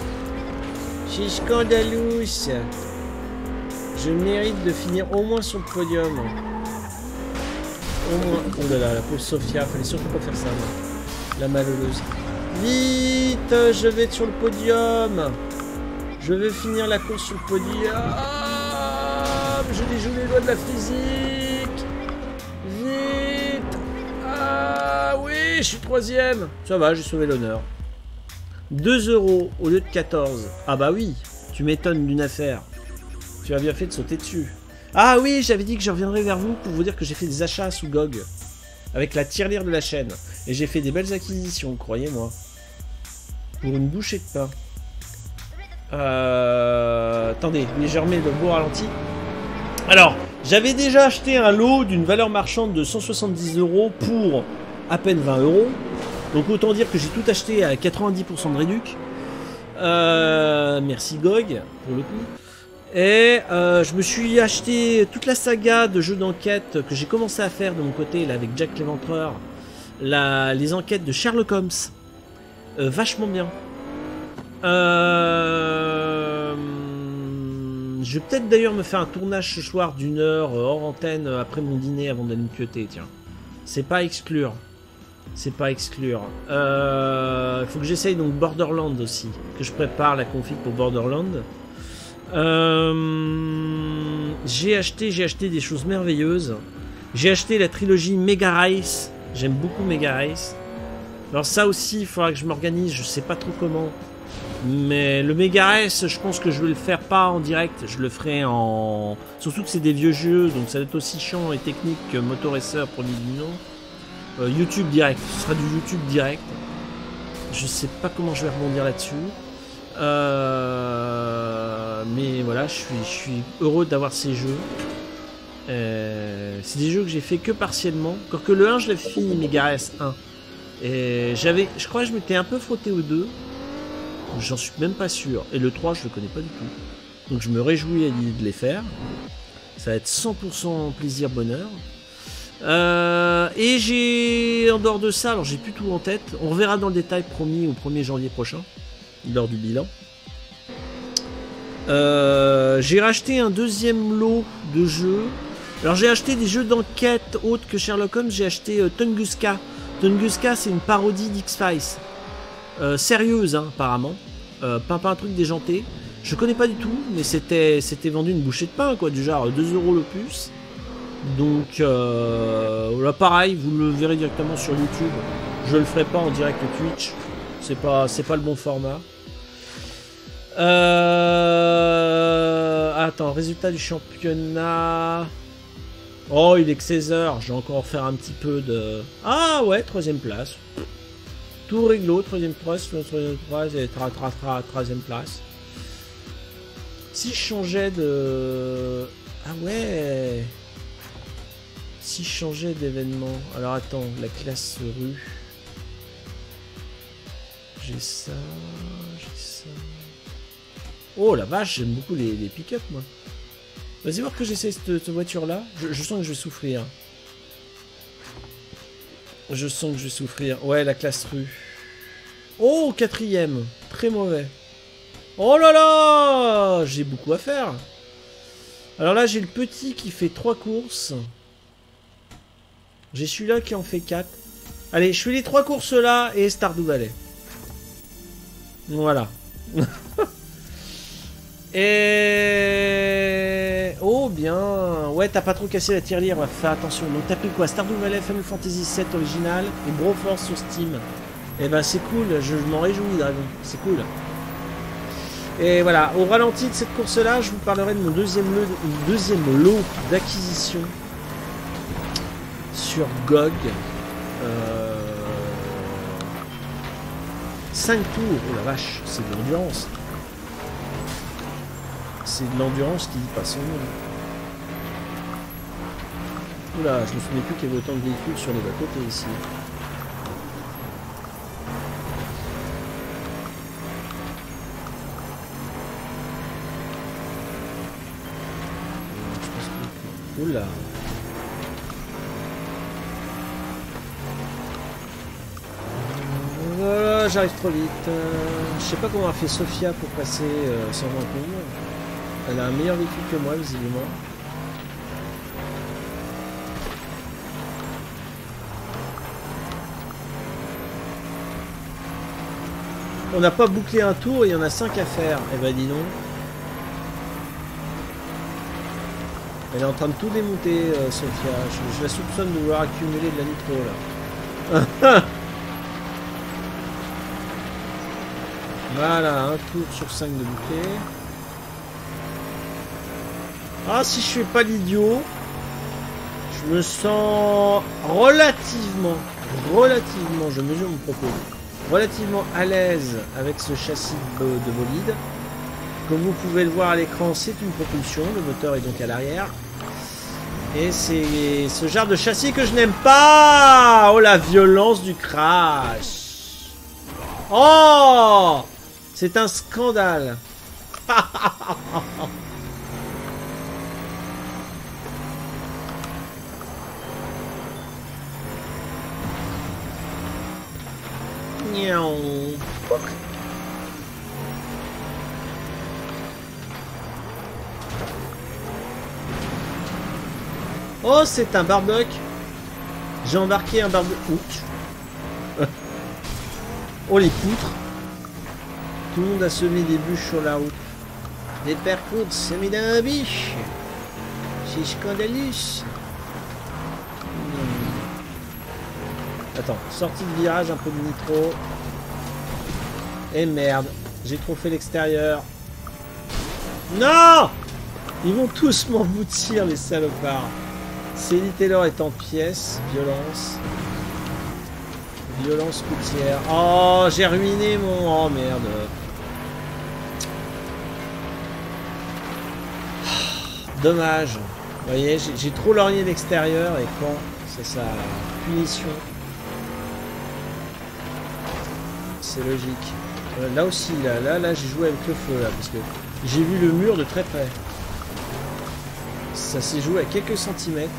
Je scandalous. Je mérite de finir au moins sur le podium. Au moins. Oh là là, la pauvre Sophia, fallait surtout pas faire ça. La malheureuse. Vite, je vais être sur le podium. Je vais finir la course sur le podium. Je déjoue les lois de la physique. Je suis troisième Ça va, j'ai sauvé l'honneur. 2 euros au lieu de 14. Ah bah oui, tu m'étonnes d'une affaire. Tu as bien fait de sauter dessus. Ah oui, j'avais dit que je reviendrais vers vous pour vous dire que j'ai fait des achats sous GOG. Avec la tirelire de la chaîne. Et j'ai fait des belles acquisitions, croyez-moi. pour une bouchée de pain. Euh, attendez, je remets le beau ralenti. Alors, j'avais déjà acheté un lot d'une valeur marchande de 170 euros pour à peine 20 euros. Donc autant dire que j'ai tout acheté à 90% de réduc. Euh, merci GOG pour le coup. Et euh, je me suis acheté toute la saga de jeux d'enquête que j'ai commencé à faire de mon côté là, avec Jack l'éventreur. La, les enquêtes de Sherlock Holmes. Euh, vachement bien. Je vais peut-être d'ailleurs me faire un tournage ce soir d'une heure hors antenne après mon dîner avant d'aller me pioter, tiens. C'est pas exclure. C'est pas exclure. Il faut que j'essaye donc Borderland aussi. Que je prépare la config pour Borderland. Euh, j'ai acheté, j'ai acheté des choses merveilleuses. J'ai acheté la trilogie Mega Race. J'aime beaucoup Mega Race. Alors ça aussi, il faudra que je m'organise. Je sais pas trop comment. Mais le Mega Race, je pense que je vais le faire pas en direct. Je le ferai en. Surtout que c'est des vieux jeux, donc ça va être aussi chiant et technique que Motor Racer pour l'Illino. Euh, YouTube direct. Ce sera du YouTube direct. Je sais pas comment je vais rebondir là-dessus. Euh, mais voilà, je suis, heureux d'avoir ces jeux. Euh, c'est des jeux que j'ai fait que partiellement. Encore que le 1, je l'ai fini, Mega S 1. Et j'avais, je crois que je m'étais un peu frotté au 2. J'en suis même pas sûr. Et le 3, je le connais pas du tout. Donc je me réjouis de les faire. Ça va être 100% plaisir, bonheur. Euh, et j'ai, en dehors de ça, alors j'ai plus tout en tête. On reverra dans le détail, promis, au 1er janvier prochain lors du bilan. Euh, j'ai racheté un deuxième lot de jeux. Alors j'ai acheté des jeux d'enquête autres que Sherlock Holmes. J'ai acheté euh, Tunguska. Tunguska c'est une parodie d'X-Files. Sérieuse hein, apparemment. pas, un truc déjanté. Je connais pas du tout, mais c'était c'était vendu une bouchée de pain quoi, du genre 2 euros le plus. Donc là pareil, vous le verrez directement sur YouTube. Je le ferai pas en direct Twitch. C'est pas, c'est pas le bon format. Euh... Attends, résultat du championnat. Oh, il est que 16 heures. Je vais encore faire un petit peu de. Ah ouais, troisième place. Tout réglo, troisième place, troisième place et troisième place. Si je changeais de. Ah ouais. Si d'événement. Alors attends, la classe rue. J'ai ça, j'ai ça. Oh la vache, j'aime beaucoup les, pick-up moi. Vas-y voir que j'essaie cette, voiture là. Je, sens que je vais souffrir. Je sens que je vais souffrir. Ouais, la classe rue. Oh, quatrième. Très mauvais. Oh là là J'ai beaucoup à faire. Alors là, j'ai le petit qui fait trois courses. J'ai celui-là qui en fait 4. Allez, je fais les trois courses là et Stardew Valley. Voilà. Et... Oh bien Ouais, t'as pas trop cassé la tirelire, va faire attention. Donc t'as pris quoi? Stardew Valley, Final Fantasy 7 original et Broforce sur Steam. Eh ben c'est cool, je m'en réjouis Dragon, c'est cool. Et voilà, au ralenti de cette course-là, je vous parlerai de mon deuxième lot d'acquisition sur GOG. Euh... 5 tours, oh la vache, c'est de l'endurance. C'est de l'endurance qui dit pas son. Oula, je me souviens plus qu'il y avait autant de véhicules sur les bas-côtés ici. Oula. J'arrive trop vite. Euh, je sais pas comment a fait Sophia pour passer euh, sans. Elle a un meilleur véhicule que moi, visiblement. On n'a pas bouclé un tour et il y en a 5 à faire. Eh ben dis donc. Elle est en train de tout démonter, euh, Sophia. Je, je, la soupçonne de vouloir accumuler de la nitro là. Voilà, un tour sur 5 de bouquet. Ah, si je fais pas l'idiot, je me sens relativement, relativement, je mesure mon propos, relativement à l'aise avec ce châssis de, de bolide. Comme vous pouvez le voir à l'écran, c'est une propulsion. Le moteur est donc à l'arrière. Et c'est ce genre de châssis que je n'aime pas Oh, la violence du crash Oh C'est un scandale. Oh, c'est un barbuck. J'ai embarqué un barbuck. Oh, les poutres. Tout le monde a semé des bûches sur la route. Des percoutes semées d'un biche. C'est scandalus. Hmm. Attends, sortie de virage, un peu de nitro. Et merde, j'ai trop fait l'extérieur. Non Ils vont tous m'emboutir, les salopards. Célie Taylor est en pièces. Violence. Violence routière. Oh, j'ai ruiné mon... Oh, merde. Dommage. Vous voyez, j'ai trop lorgné l'extérieur et quand c'est sa punition. C'est logique. Euh, là aussi, là, là, là, j'ai joué avec le feu, là, parce que j'ai vu le mur de très près. Ça s'est joué à quelques centimètres.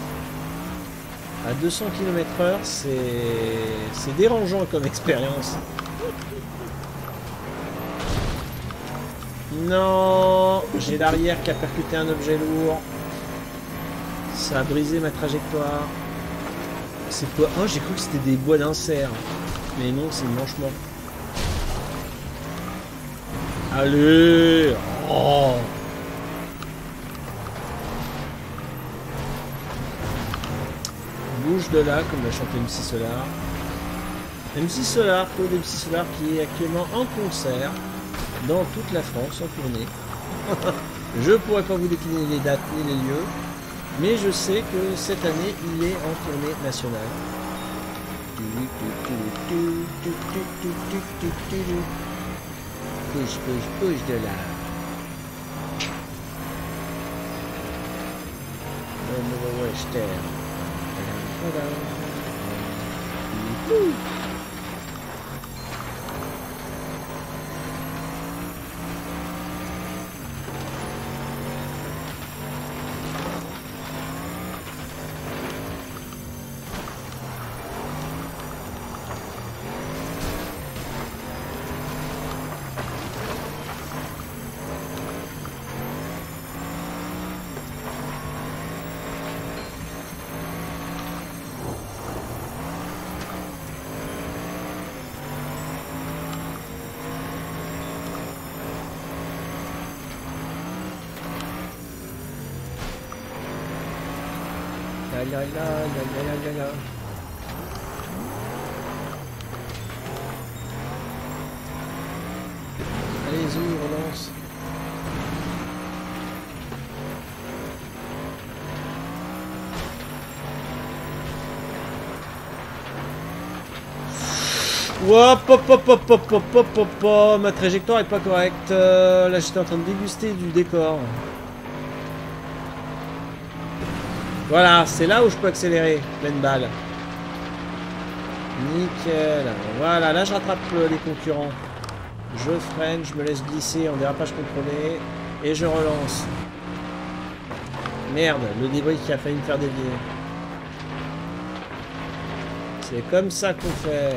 À 200 km heure, c'est dérangeant comme expérience. Non J'ai l'arrière qui a percuté un objet lourd. Ça a brisé ma trajectoire. C'est quoi? Oh, j'ai cru que c'était des bois d'insert. Mais non, c'est le manchement. Allez oh Bouge de là, comme l'a chanté MC Solar. MC Solar, Claude MC Solar qui est actuellement en concert dans toute la France en tournée. je pourrais pas vous décliner les dates ni les lieux, mais je sais que cette année il est en tournée nationale. Bouge de là. Bye-bye. la la la la Allez-y, relance. Hop, hop, hop, hop, hop, hop, hop, hop, ma trajectoire est pas correcte. Euh, là, j'étais en train de déguster du décor. Voilà, c'est là où je peux accélérer. Pleine balle. Nickel. Voilà, là je rattrape euh, les concurrents. Je freine, je me laisse glisser en dérapage contrôlé. Et je relance. Merde, le débris qui a failli me faire dévier. C'est comme ça qu'on fait.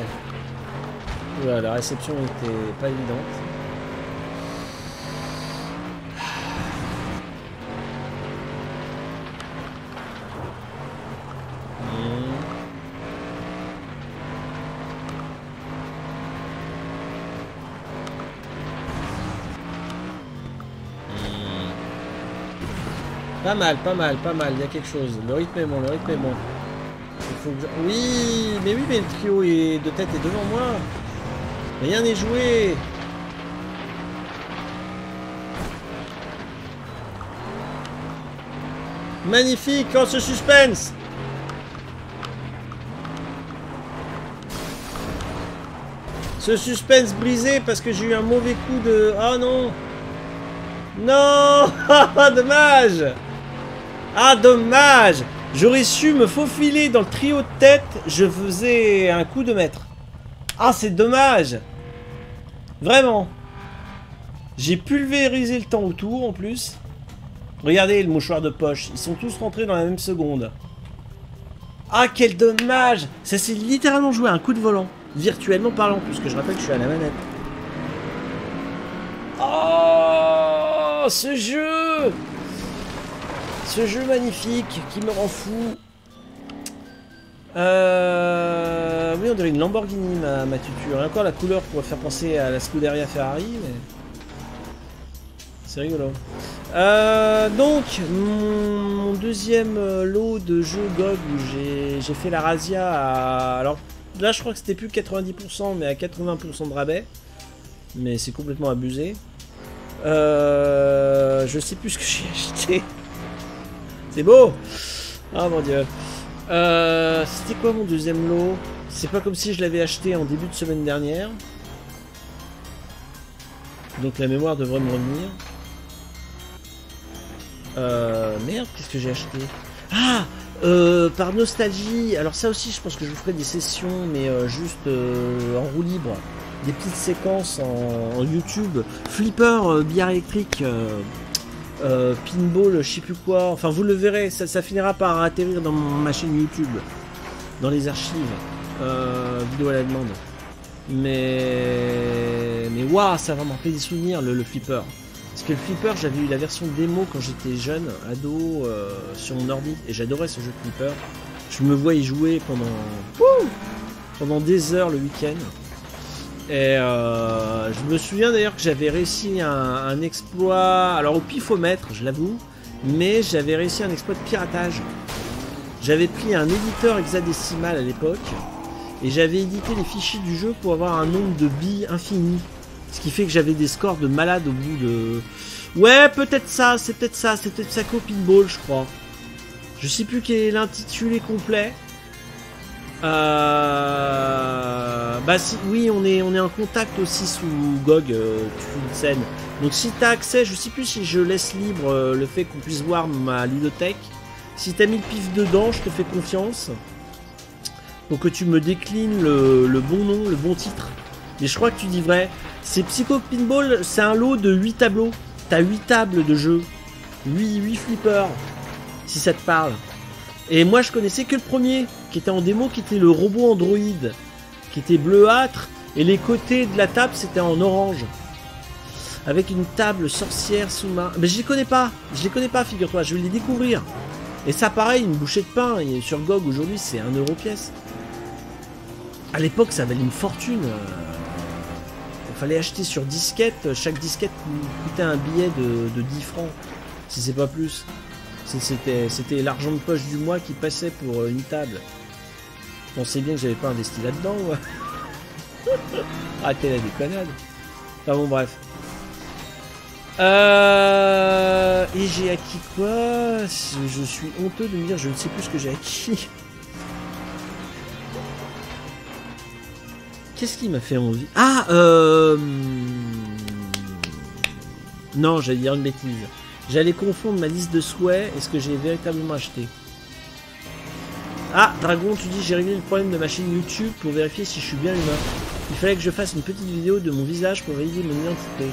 Oula, la réception était pas évidente. Pas mal, pas mal, pas mal, il y a quelque chose. Le rythme est bon, le rythme est bon. Oui, mais oui, mais le trio est de tête est devant moi. Rien n'est joué. Magnifique, oh ce suspense Ce suspense brisé parce que j'ai eu un mauvais coup de... Oh non Non Dommage Ah, dommage J'aurais su me faufiler dans le trio de tête, je faisais un coup de maître. Ah, c'est dommage Vraiment J'ai pulvérisé le temps autour, en plus. Regardez le mouchoir de poche, ils sont tous rentrés dans la même seconde. Ah, quel dommage Ça s'est littéralement joué un coup de volant. Virtuellement parlant, puisque je rappelle que je suis à la manette. Oh Ce jeu Ce jeu magnifique qui me rend fou. Euh... Oui, on dirait une Lamborghini, ma, ma. Et encore, la couleur pourrait faire penser à la Scuderia Ferrari, mais... C'est rigolo. Euh, donc, mon, deuxième lot de jeux GOG où j'ai fait la Razia à... Alors, là, je crois que c'était plus 90%, mais à 80% de rabais. Mais c'est complètement abusé. Euh, je sais plus ce que j'ai acheté. C'est beau Oh mon dieu. Euh, c'était quoi mon deuxième lot? C'est pas comme si je l'avais acheté en début de semaine dernière. Donc la mémoire devrait me revenir. Euh, merde, qu'est-ce que j'ai acheté? Ah euh, Par nostalgie, alors ça aussi je pense que je vous ferai des sessions, mais juste en roue libre. Des petites séquences en, YouTube. Flipper, billard électrique, euh, pinball, je sais plus quoi. Enfin, vous le verrez, ça, finira par atterrir dans ma chaîne YouTube. Dans les archives. Euh, vidéo à la demande. Mais... Mais waouh, ça va me rappeler des souvenirs, le, flipper. Parce que le flipper, j'avais eu la version démo quand j'étais jeune, ado, euh, sur mon ordi, et j'adorais ce jeu de flipper. Je me vois y jouer pendant, pendant des heures le week-end. Et euh, je me souviens d'ailleurs que j'avais réussi un, exploit, alors au pifomètre, je l'avoue, mais j'avais réussi un exploit de piratage. J'avais pris un éditeur hexadécimal à l'époque, et j'avais édité les fichiers du jeu pour avoir un nombre de billes infini. Ce qui fait que j'avais des scores de malade au bout de... Ouais, peut-être ça, c'est peut-être ça, c'est peut-être Psycho Pinball, je crois. Je sais plus quel est l'intitulé complet. Euh... Bah si, oui, on est, on est en contact aussi sous GOG, euh, une scène. Donc si t'as accès, je sais plus si je laisse libre euh, le fait qu'on puisse voir ma ludothèque. Si t'as mis le pif dedans, je te fais confiance. Pour que tu me déclines le, bon nom, le bon titre. Mais je crois que tu dis vrai. C'est Psycho Pinball, c'est un lot de 8 tableaux. T'as 8 tables de jeu. 8, 8 flippers. Si ça te parle. Et moi je connaissais que le premier, qui était en démo, qui était le robot Android. Qui était bleuâtre. Et les côtés de la table c'était en orange. Avec une table sorcière sous-main. Mais je les connais pas. Je les connais pas, figure-toi. Je vais les découvrir. Et ça pareil, une bouchée de pain. Et sur GOG aujourd'hui c'est 1 euro pièce. À l'époque ça valait une fortune. euh, il fallait acheter sur disquette. Chaque disquette coûtait un billet de, de 10 francs, si c'est pas plus. C'était l'argent de poche du mois qui passait pour euh, une table. Je pensais bien que j'avais pas investi là-dedans. Arrêtez la déconnade. Enfin bon, bref. Euh, et j'ai acquis quoi? Je, suis honteux de me dire, je ne sais plus ce que j'ai acquis. Qu'est-ce qui m'a fait envie? Ah, euh... Non, j'allais dire une bêtise. J'allais confondre ma liste de souhaits et ce que j'ai véritablement acheté. Ah, Dragon, tu dis j'ai réglé le problème de ma chaîne YouTube pour vérifier si je suis bien humain. Il fallait que je fasse une petite vidéo de mon visage pour valider mon identité.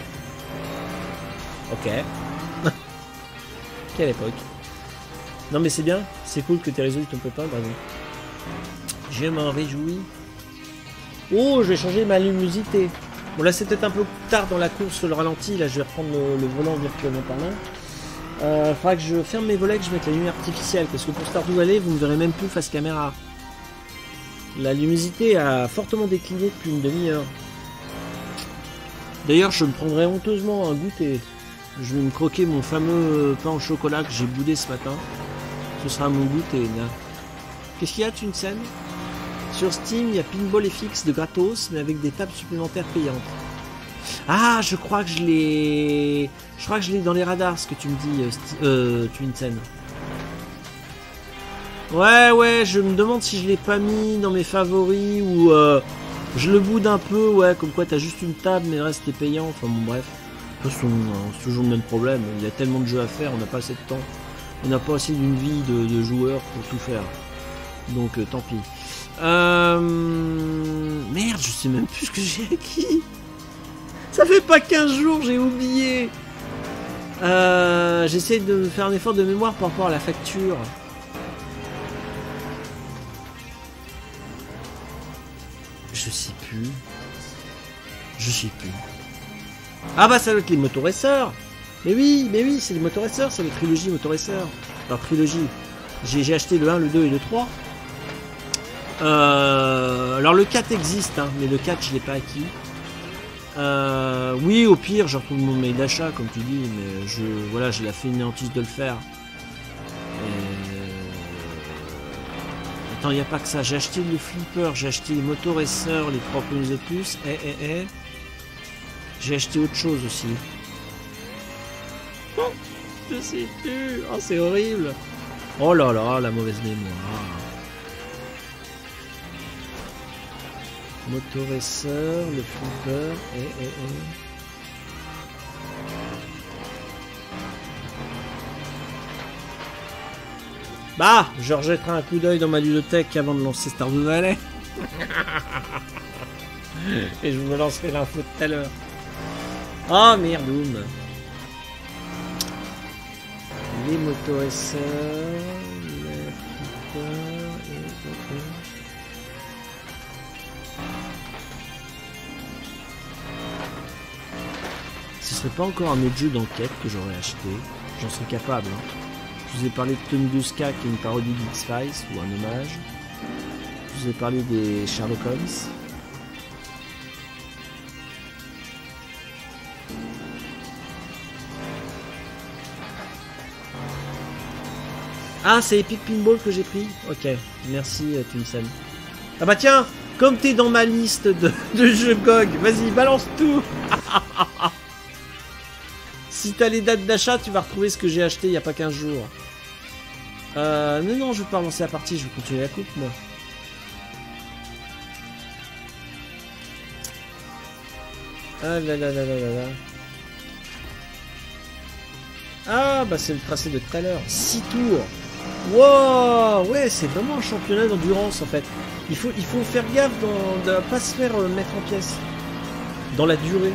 Ok. Quelle époque. Non mais c'est bien, c'est cool que tu résolu ton pépin, Dragon. Je m'en réjouis. Oh, je vais changer ma luminosité. Bon là c'est peut-être un peu tard dans la course le ralenti, là je vais reprendre le, le volant virtuellement parlant. Euh, faudra que je ferme mes volets, que je mette la lumière artificielle, parce que pour Stardew Valley, vous ne verrez même plus face caméra. La luminosité a fortement décliné depuis une demi-heure. D'ailleurs, je me prendrai honteusement un goûter. Je vais me croquer mon fameux pain au chocolat que j'ai boudé ce matin. Ce sera mon goûter. Qu'est-ce qu'il y a, une scène Sur Steam, il y a Pinball FX de gratos, mais avec des tables supplémentaires payantes. Ah, je crois que je l'ai. Je crois que je l'ai dans les radars, ce que tu me dis, euh, euh, Twinsen. Ouais, ouais, je me demande si je l'ai pas mis dans mes favoris ou. euh, Je le boude un peu, ouais, comme quoi t'as juste une table, mais le reste est payant. Enfin bon, bref. Euh, c'est toujours le même problème. Il y a tellement de jeux à faire, on n'a pas assez de temps. On n'a pas assez d'une vie de, de joueur pour tout faire. Donc euh, tant pis. Euh... Merde, je sais même plus ce que j'ai acquis. Ça fait pas 15 jours, j'ai oublié. Euh, J'essaie de faire un effort de mémoire par rapport à la facture. Je sais plus. Je sais plus. Ah bah ça doit être les motoresseurs Mais oui, mais oui, c'est les motoresseurs, c'est les trilogies motoresseurs. Alors trilogie. J'ai acheté le 1, le 2 et le 3. Euh, alors le 4 existe, hein, mais le 4 je l'ai pas acquis. Euh, oui, au pire, je retrouve mon mail d'achat, comme tu dis, mais je, voilà, j'ai la fainéantise de le faire. Et... Attends, il n'y a pas que ça. J'ai acheté le flipper, j'ai acheté les motoresseurs, les 3 plus et plus. Eh, eh, eh. J'ai acheté autre chose aussi. Oh, je sais plus. Oh, c'est horrible. Oh là là, la mauvaise mémoire. Motoresseur, le flipper, et, et, et. Bah, je rejetterai un coup d'œil dans ma bibliothèque avant de lancer Stardew Valley. et je vous lancerai l'info de tout à l'heure. Oh merdoum. Les motoresseurs, le Ce serait pas encore un autre jeu d'enquête que j'aurais acheté. J'en serais capable. Hein. Je vous ai parlé de Tunguska qui est une parodie d'X-Files ou un hommage. Je vous ai parlé des Sherlock Holmes. Ah, c'est Epic Pinball que j'ai pris Ok, merci euh, Tunsen. Ah bah tiens, comme t'es dans ma liste de jeux GOG, vas-y, balance tout Si t'as les dates d'achat, tu vas retrouver ce que j'ai acheté il y a pas 15 jours. Euh, non, non, je vais pas lancer la partie, je vais continuer la coupe, moi. Ah là là là là là là. Ah, bah c'est le tracé de tout à l'heure. 6 tours. Wow Ouais, c'est vraiment un championnat d'endurance en fait. Il faut, il faut faire gaffe dans- de ne pas se faire euh, mettre en pièces. Dans la durée.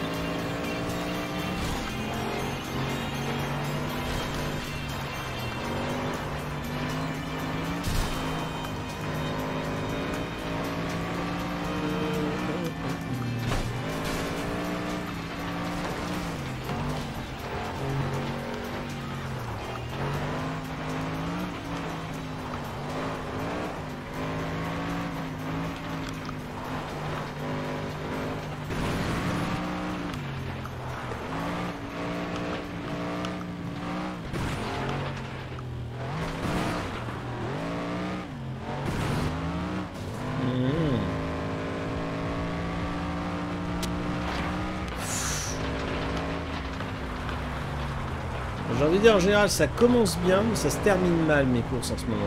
En général, ça commence bien, mais ça se termine mal, mes courses en ce moment.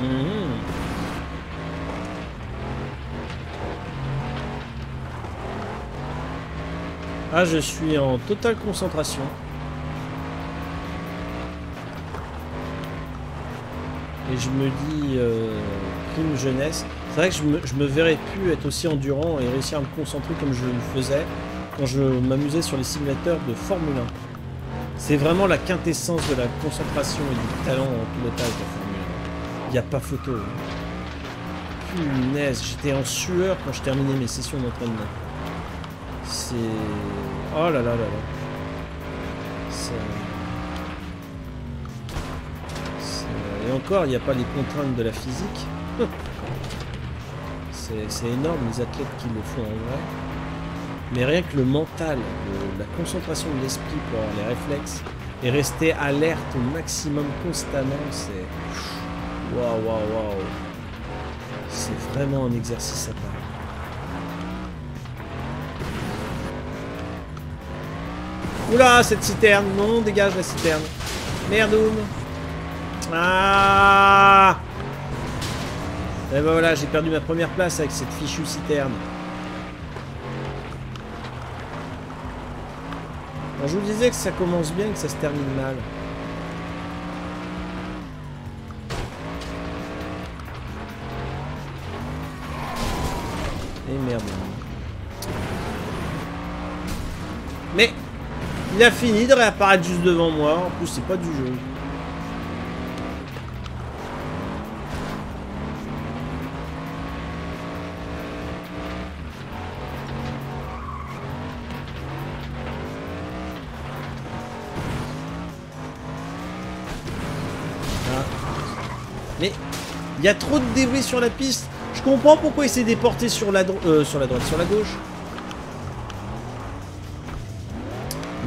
Mhm. Ah, je suis en totale concentration. Et je me dis, euh, jeunesse. C'est vrai que je me, je me verrais plus être aussi endurant et réussir à me concentrer comme je le faisais quand je m'amusais sur les simulateurs de Formule 1. C'est vraiment la quintessence de la concentration et du talent en pilotage de Formule 1. Il n'y a pas photo. hein. Punaise, j'étais en sueur quand je terminais mes sessions d'entraînement. C'est... Oh là là là là. C'est... Et encore, il n'y a pas les contraintes de la physique. C'est énorme les athlètes qui le font en vrai. Mais rien que le mental, la concentration de l'esprit pour avoir les réflexes et rester alerte au maximum constamment, c'est. Waouh, waouh, waouh. C'est vraiment un exercice à part. Oula, cette citerne Non, dégage la citerne Merdoum Ah Et ben voilà, j'ai perdu ma première place avec cette fichue citerne. Je vous disais que ça commence bien et que ça se termine mal. Et merde. Mais il a fini de réapparaître juste devant moi. En plus, c'est pas du jeu. Y a trop de débris sur la piste. Je comprends pourquoi il s'est déporté sur la, euh, sur la droite, sur la gauche.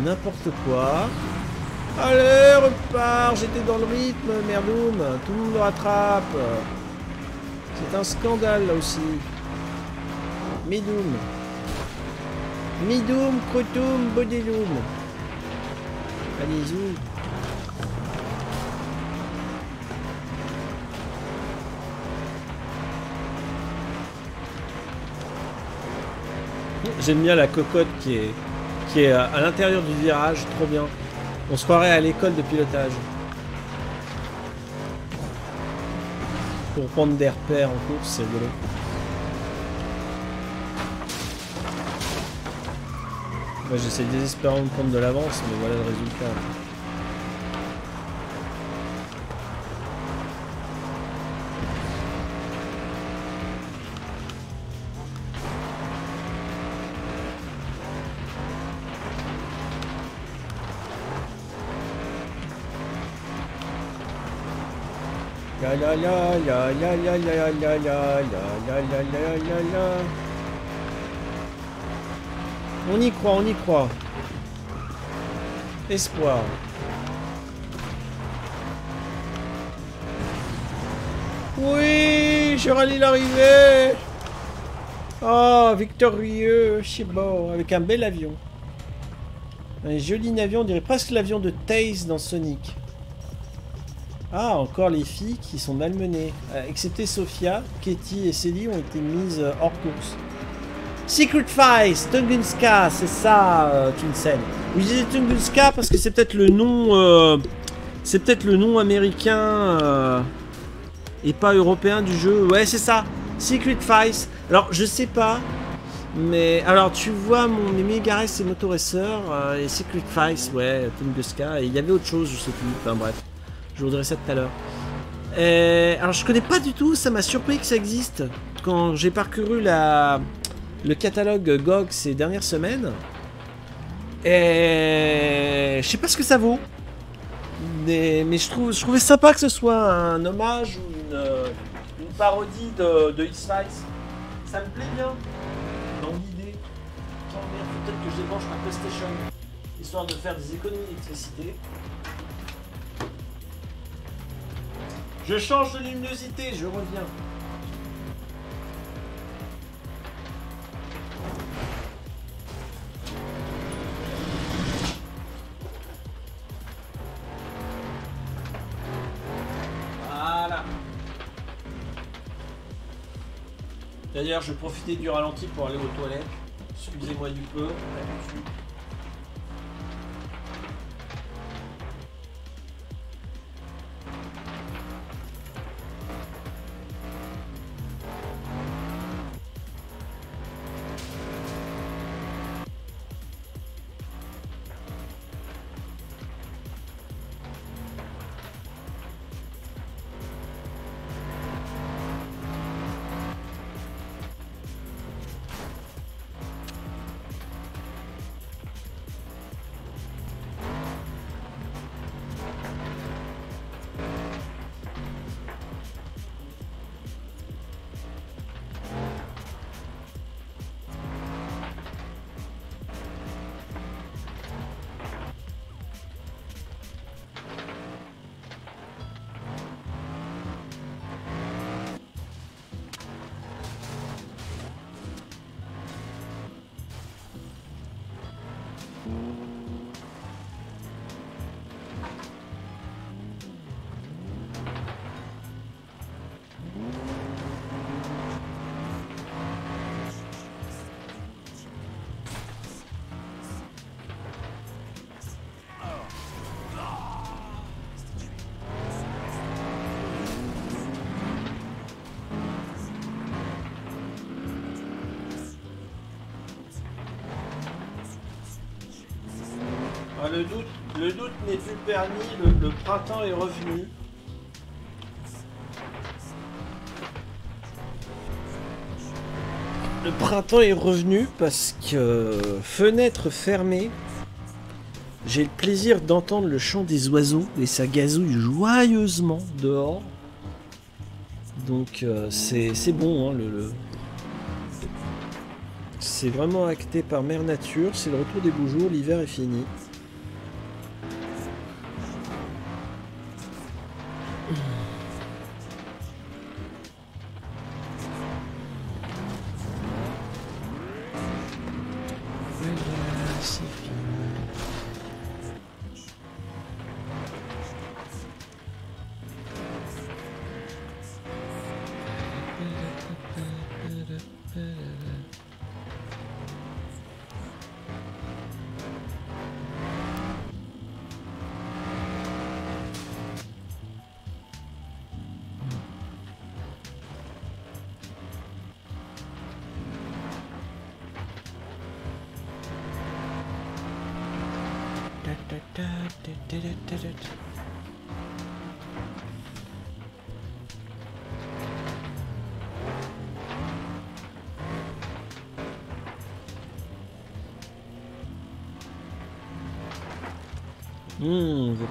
N'importe quoi. Allez, repars J'étais dans le rythme, merdoum. Tout le monde rattrape. C'est un scandale, là aussi. Midoum. Midoum, Krotoum, Bodeloum. Allez-y. J'aime bien la cocotte qui est, qui est à l'intérieur du virage, trop bien. On se croirait à l'école de pilotage. Pour prendre des repères en course, c'est rigolo. Moi j'essaie désespérément de prendre de l'avance, mais voilà le résultat. On y croit, on y croit. Espoir. Oui, je rallie l'arrivée. Oh, victorieux, c'est bon, avec un bel avion. Un joli avion, on dirait presque l'avion de Taze dans Sonic. Ah, encore les filles qui sont malmenées. Euh, excepté Sophia, Katie et Célie ont été mises euh, hors course. Secret Fight, Tunguska, c'est ça, euh, Tunsen. Je disais Tunguska parce que c'est peut-être le nom... euh, c'est peut-être le nom américain et pas européen du jeu. Ouais, c'est ça. Secret Fight. Alors, je sais pas. Mais alors tu vois mon Mimi Garès et Motoracer euh, et Secret Fight, ouais, Tunguska, et il y avait autre chose, je sais plus, enfin bref. Je voudrais ça tout à l'heure. Euh, alors je connais pas du tout, ça m'a surpris que ça existe. Quand j'ai parcouru la, le catalogue GOG ces dernières semaines. Et je sais pas ce que ça vaut. Mais, je, trouvais sympa que ce soit un hommage ou une, euh, une parodie de, de X-Files. Ça me plaît bien dans l'idée. Peut-être que je débranche ma PlayStation. Histoire de faire des économies d'électricité. Je change de luminosité, je reviens. Voilà. D'ailleurs, je profiter du ralenti pour aller aux toilettes. Excusez-moi du peu. Le doute, n'est plus permis, le, printemps est revenu. Le printemps est revenu parce que fenêtre fermée, j'ai le plaisir d'entendre le chant des oiseaux et ça gazouille joyeusement dehors. Donc euh, c'est bon, hein, c'est vraiment acté par Mère Nature, c'est le retour des beaux jours, l'hiver est fini.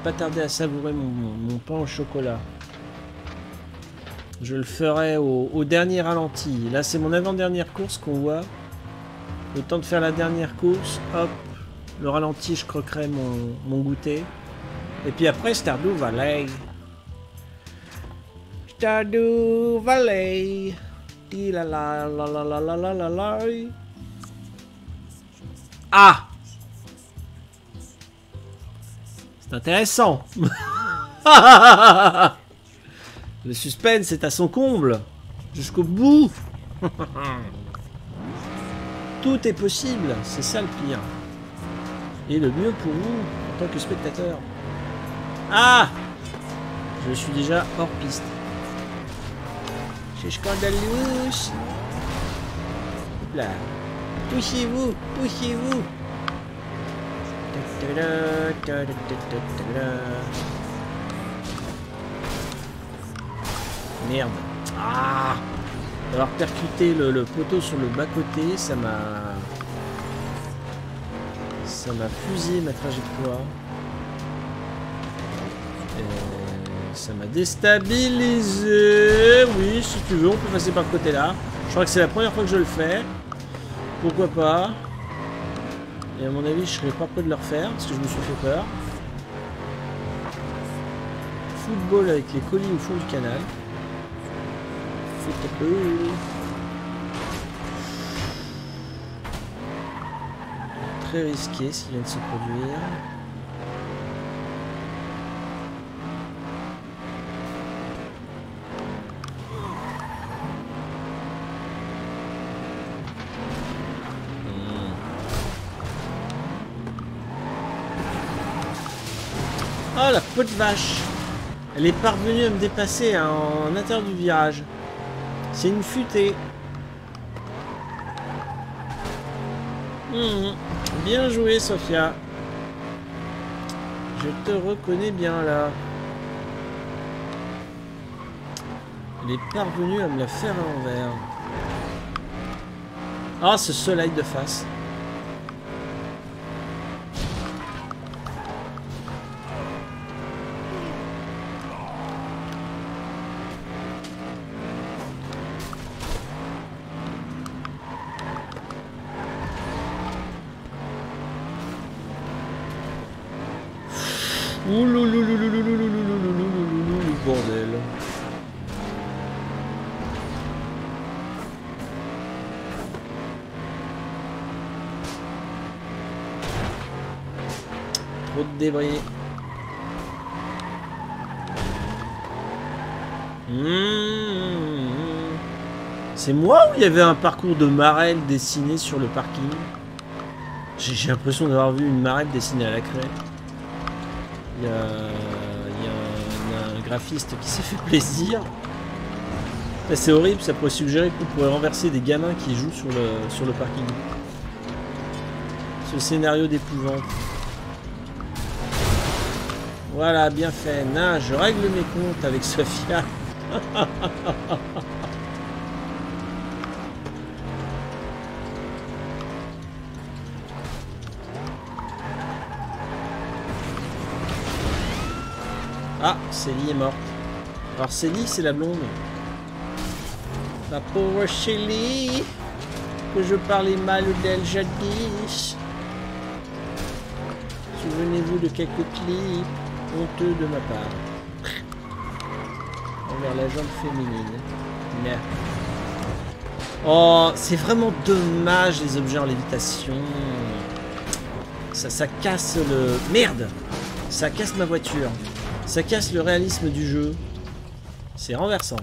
pas tarder à savourer mon, pain au chocolat. Je le ferai au, dernier ralenti. Là, c'est mon avant-dernière course qu'on voit. Le temps de faire la dernière course, hop, le ralenti, je croquerai mon, mon goûter. Et puis après, Stardew Valley. Stardew Valley. Ah intéressant. Le suspense est à son comble. Jusqu'au bout. Tout est possible. C'est ça le pire. Et le mieux pour vous, en tant que spectateur. Ah Je suis déjà hors piste. C'est scandaleux. Là. Poussez-vous, poussez-vous. Merde. Ah Avoir percuté le, poteau sur le bas-côté, ça m'a... Ça m'a fusillé ma trajectoire. Ça m'a déstabilisé. Oui, si tu veux, on peut passer par le côté là. Je crois que c'est la première fois que je le fais. Pourquoi pas Et à mon avis, je serais pas prêt de le refaire parce que je me suis fait peur. Football avec les colis au fond du canal. Très risqué s'il vient de se produire. De vache Elle est parvenue à me dépasser en intérieur du virage. C'est une futée. Mhm. Bien joué Sophia. Je te reconnais bien là. Elle est parvenue à me la faire à l'envers. Ah, ce soleil de face. Ouloulouloulouloulouloulouloulouloulou, bordel. Trop de débris. C'est moi ou il y avait un parcours de marelle dessiné sur le parking? J'ai j'ai l'impression d'avoir vu une marelle dessinée à la craie. Il y a, un, graphiste qui s'est fait plaisir. C'est horrible, ça pourrait suggérer qu'on pourrait renverser des gamins qui jouent sur le, parking. Ce scénario d'épouvante. Voilà, bien fait. Na, je règle mes comptes avec Sophia. Célie est morte. Alors Célie, c'est la blonde. La pauvre Chélie, que je parlais mal d'elle jadis. Souvenez-vous de quelques clips honteux de ma part. Envers la jambe féminine. Merde. Oh, c'est vraiment dommage les objets en lévitation. Ça, ça casse le... Merde Ça casse ma voiture. Ça casse le réalisme du jeu. C'est renversant.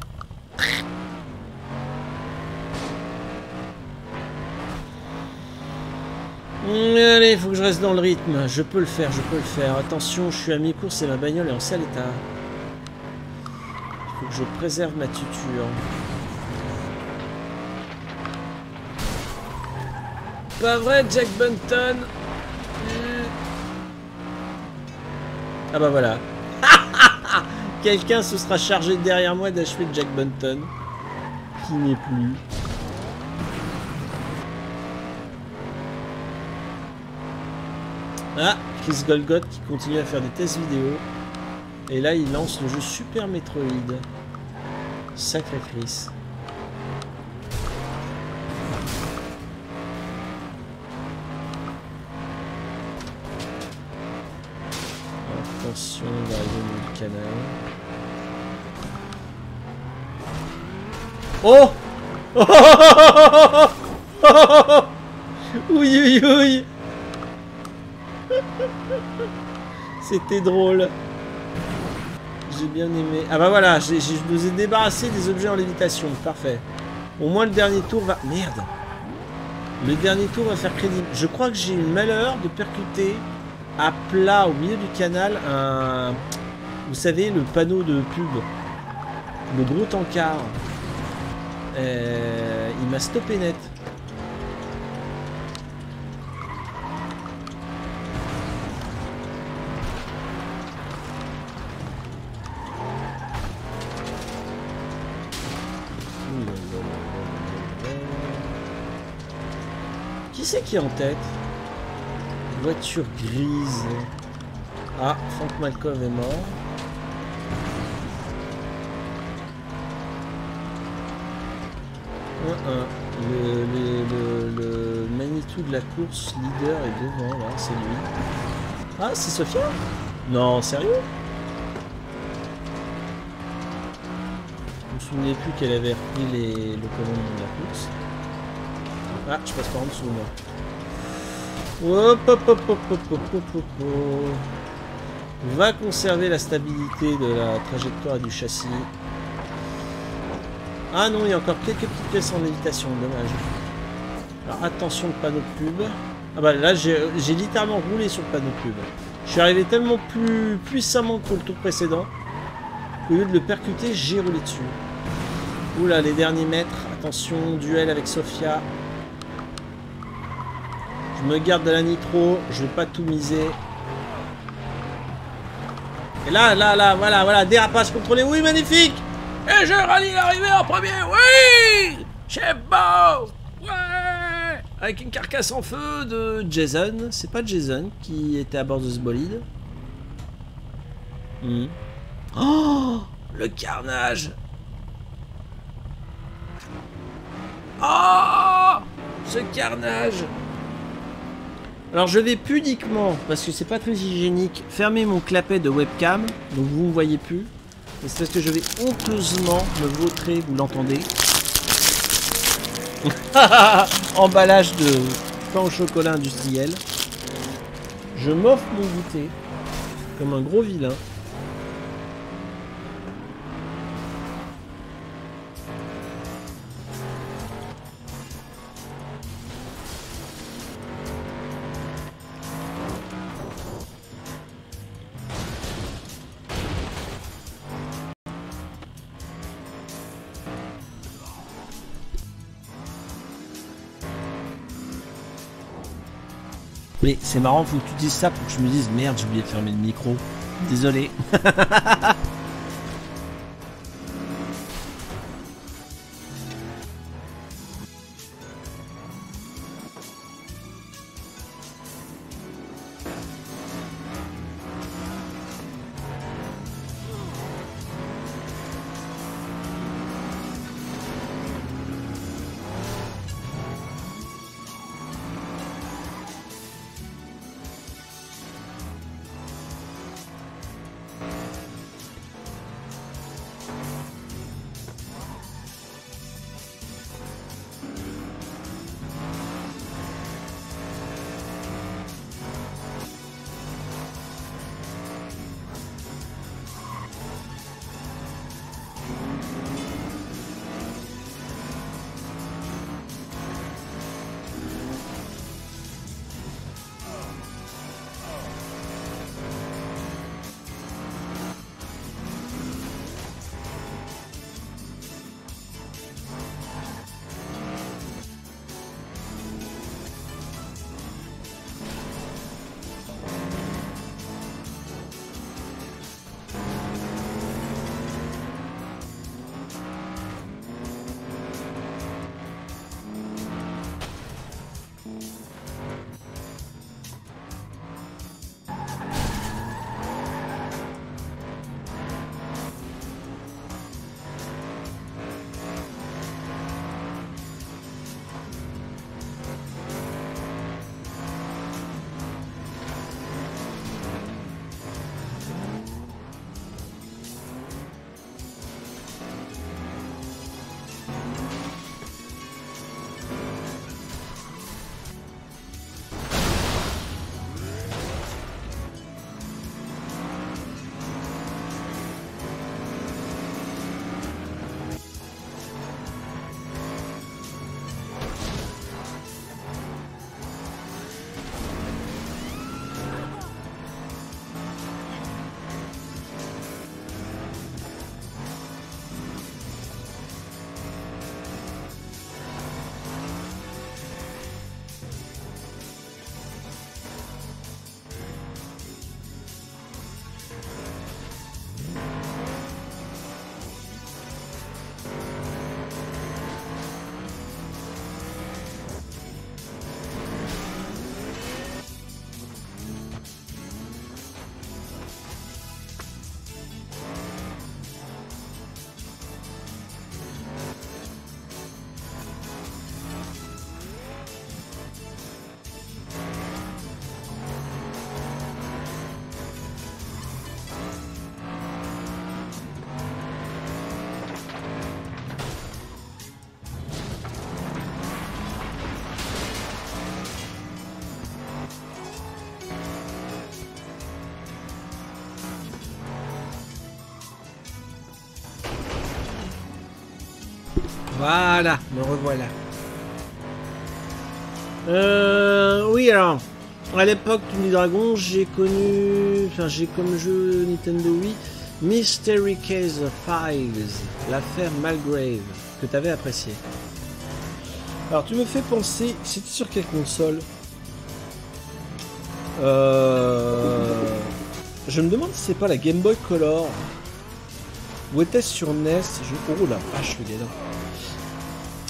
Allez, il faut que je reste dans le rythme. Je peux le faire, je peux le faire. Attention, je suis à mi-course et ma bagnole est en sale état. Il faut que je préserve ma tuture. Pas vrai, Jack Bunton Ah bah voilà. Quelqu'un se sera chargé derrière moi d'achever Jack Bunton. Qui n'est plus. Ah, Chris Golgoth qui continue à faire des tests vidéo. Et là, il lance le jeu Super Metroid. Sacré Chris. Oh Oui, oui, oui C'était drôle. J'ai bien aimé. Ah bah voilà, je nous ai débarrassé des objets en lévitation. Parfait. Au moins le dernier tour va... Merde Le dernier tour va faire crédit. Je crois que j'ai eu le malheur de percuter à plat au milieu du canal un... Vous savez, le panneau de pub. Le gros tankard. Euh, il m'a stoppé net. Qui c'est qui est en tête Voiture grise. Ah, Frank Malkov est mort. Le, le, le, Manitou de la course leader est devant là, c'est lui. Ah, c'est Sophia Non, sérieux? Je me souvenais plus qu'elle avait repris les, le commandement de la course. Ah, je passe par en dessous moi. Hop, hop, hop, hop, hop, hop, hop, hop, Va conserver la stabilité de la trajectoire du châssis. Ah non, il y a encore quelques petites pièces en lévitation, dommage. Alors attention le panneau de pub. Ah bah là j'ai littéralement roulé sur le panneau de pub. Je suis arrivé tellement plus puissamment que le tour précédent qu'au lieu de le percuter, j'ai roulé dessus. Oula, les derniers mètres. Attention, duel avec Sofia. Je me garde de la nitro, je vais pas tout miser. Et là, là, là, voilà, voilà, dérapage contrôlé. Oui, magnifique et je rallie l'arrivée en premier, oui C'est beau Ouais Avec une carcasse en feu de Jason. C'est pas Jason qui était à bord de ce bolide. Hmm. Oh Le carnage Oh Ce carnage alors je vais pudiquement, parce que c'est pas très hygiénique, fermer mon clapet de webcam, donc vous ne voyez plus. C'est parce que je vais honteusement me vautrer, vous l'entendez. Emballage de pain au chocolat industriel. Je m'offre mon goûter comme un gros vilain. Mais c'est marrant, faut que tu dises ça pour que je me dise merde, j'ai oublié de fermer le micro. Désolé. Voilà, me revoilà. Euh, oui, alors, à l'époque du Dragon, j'ai connu, enfin, j'ai comme jeu Nintendo Wii, Mystery Case Files, l'affaire Malgrave, que tu avais apprécié. Alors, tu me fais penser, c'était sur quelle console? Euh... Je me demande si c'est pas la Game Boy Color. Ou était-ce sur NES je... Oh la vache, le gars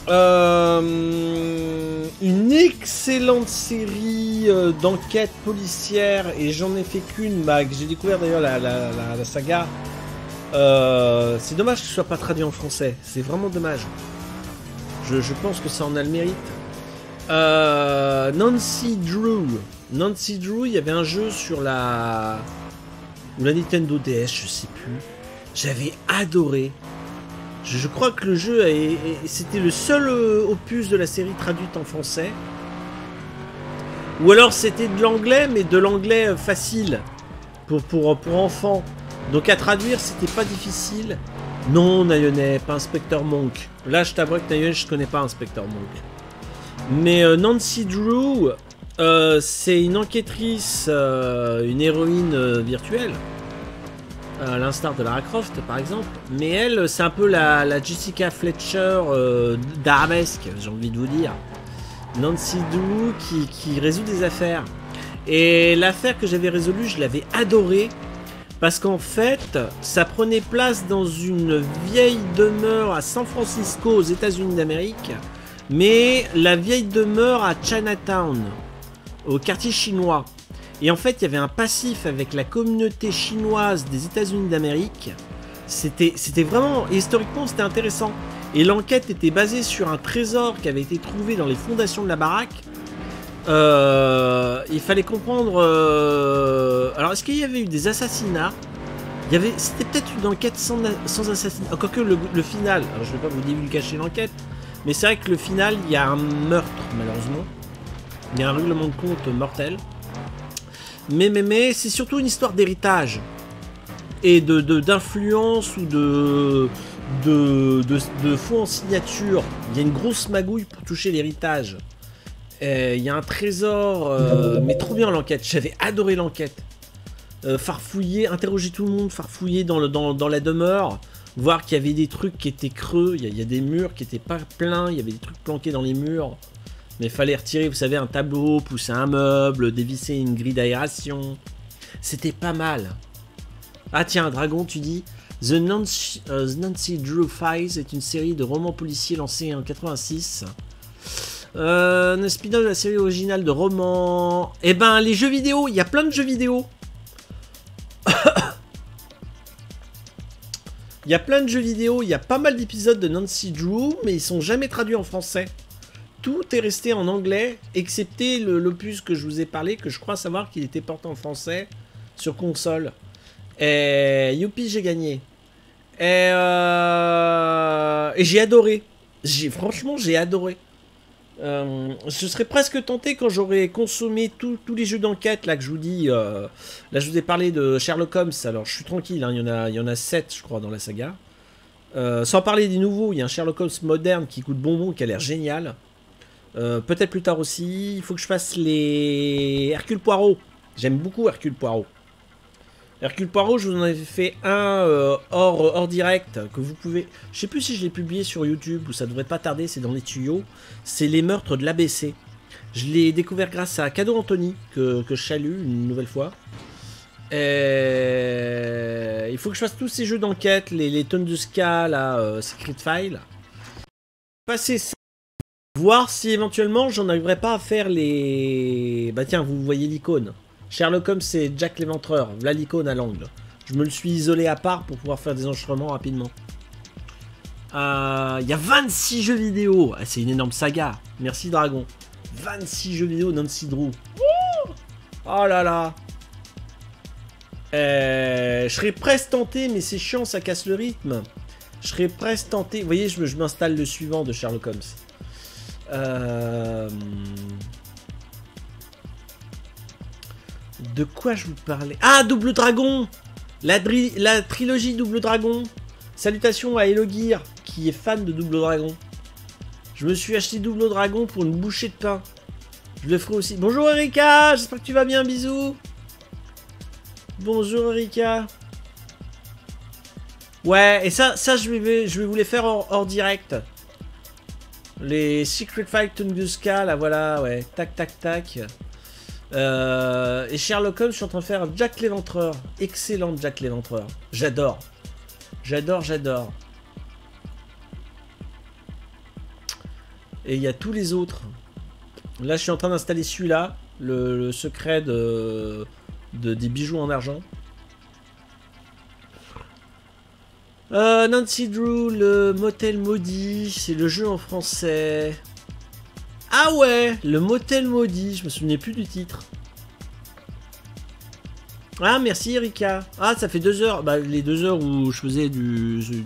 euh, une excellente série euh, d'enquêtes policières et j'en ai fait qu'une, bah, j'ai découvert d'ailleurs la, saga. Euh, c'est dommage que ce soit pas traduit en français, c'est vraiment dommage. Je, pense que ça en a le mérite. Nancy Drew. Nancy Drew, il y avait un jeu sur la. la Nintendo DS, je sais plus. J'avais adoré. Je, crois que le jeu, c'était le seul euh, opus de la série traduite en français. Ou alors c'était de l'anglais, mais de l'anglais euh, facile pour, enfants. Donc à traduire, c'était pas difficile. Non, Nayonais, pas Inspector Monk. Là, je t'avoue que Nayonais, je connais pas Inspector Monk. Mais euh, Nancy Drew, c'est une enquêtrice, une héroïne virtuelle à l'instar de Lara Croft par exemple. Mais elle, c'est un peu la, Jessica Fletcher euh, d'arabesque, j'ai envie de vous dire. Nancy Doo qui, résout des affaires. Et l'affaire que j'avais résolue, je l'avais adorée Parce qu'en fait, ça prenait place dans une vieille demeure à San Francisco, aux États-Unis d'Amérique, mais la vieille demeure à Chinatown, au quartier chinois. Et en fait, il y avait un passif avec la communauté chinoise des États-Unis d'Amérique. C'était, vraiment, historiquement, c'était intéressant. Et l'enquête était basée sur un trésor qui avait été trouvé dans les fondations de la baraque. Euh, il fallait comprendre. euh, Alors, est-ce qu'il y avait eu des assassinats? C'était peut-être une enquête sans, sans assassinat. Quoique le, le final. Alors, je vais pas vous divulgacher l'enquête, mais c'est vrai que le final, il y a un meurtre malheureusement. Il y a un règlement de compte mortel. Mais mais mais, c'est surtout une histoire d'héritage et de de- d'influence ou de de, de, de faux en signature. Il y a une grosse magouille pour toucher l'héritage. Euh, Il y a un trésor, euh, mais trop bien l'enquête. J'avais adoré l'enquête. Euh, farfouiller, interroger tout le monde, farfouiller dans, dans, la demeure, voir qu'il y avait des trucs qui étaient creux, il y, a, y a des murs qui étaient pas pleins, il y avait des trucs planqués dans les murs. Mais fallait retirer, vous savez, un tableau, pousser un meuble, dévisser une grille d'aération. C'était pas mal. Ah tiens, Dragon, tu dis The Nancy, euh, Drew Files est une série de romans policiers lancée en 86. Euh, un spin-off de la série originale de romans. Eh ben, les jeux vidéo, il y a plein de jeux vidéo. Il y a plein de jeux vidéo, il y a pas mal d'épisodes de Nancy Drew, mais ils sont jamais traduits en français. Tout est resté en anglais, excepté l'opus que je vous ai parlé, que je crois savoir qu'il était porté en français sur console. Et youpi, j'ai gagné. Et, euh, j'ai adoré. J'ai franchement, j'ai adoré. Euh, je serais presque tenté quand j'aurais consommé tous les jeux d'enquête là que je vous dis. euh, là, je vous ai parlé de Sherlock Holmes. Alors, je suis tranquille. hein, il y en a, il y en a 7 je crois, dans la saga. Euh, sans parler des nouveaux, il y a un Sherlock Holmes moderne qui coûte bonbon, qui a l'air génial. Euh, Peut-être plus tard aussi. Il faut que je fasse les Hercule Poirot. J'aime beaucoup Hercule Poirot. Hercule Poirot, je vous en avais fait un euh, hors, hors direct que vous pouvez. Je sais plus si je l'ai publié sur YouTube ou ça devrait pas tarder, c'est dans les tuyaux. C'est les meurtres de l'ABC. Je l'ai découvert grâce à Cadeau Anthony, que, que je salue une nouvelle fois. Et... Il faut que je fasse tous ces jeux d'enquête, les, les tonnes de ska, là, euh, Secret File. Passer ça. Voir si éventuellement j'en arriverai pas à faire les. Bah tiens, vous voyez l'icône. Sherlock Holmes, c'est Jack l'éventreur. Voilà l'icône à l'angle. Je me le suis isolé à part pour pouvoir faire des enregistrements rapidement. Euh, Il y a 26 jeux vidéo. Ah, c'est une énorme saga. Merci Dragon. 26 jeux vidéo Nancy Drew. Oh là là. Euh, je serais presque tenté, mais c'est chiant, ça casse le rythme. Je serais presque tenté. Vous voyez, je m'installe le suivant de Sherlock Holmes. Euh, De quoi je vous parlais? Ah, Double Dragon la, trilogie Double Dragon. Salutations à Elogear, qui est fan de Double Dragon. Je me suis acheté Double Dragon pour une bouchée de pain. Je le ferai aussi. Bonjour Erika, j'espère que tu vas bien, bisous. Bonjour Erika. Ouais, et ça, ça je, vais, vous les faire hors direct. Les Secret Fight Tunguska, là voilà, ouais. Tac, tac, tac. Euh, et Sherlock Holmes, je suis en train de faire Jack l'Éventreur. Excellent Jack l'Éventreur. J'adore. J'adore, j'adore. Et il y a tous les autres. Là, je suis en train d'installer celui-là. Le, secret de- des bijoux en argent. Euh, Nancy Drew, le motel maudit, c'est le jeu en français. Ah ouais, le motel maudit, je me souvenais plus du titre. Ah merci Erika. Ah ça fait deux heures, bah les deux heures où je faisais du, du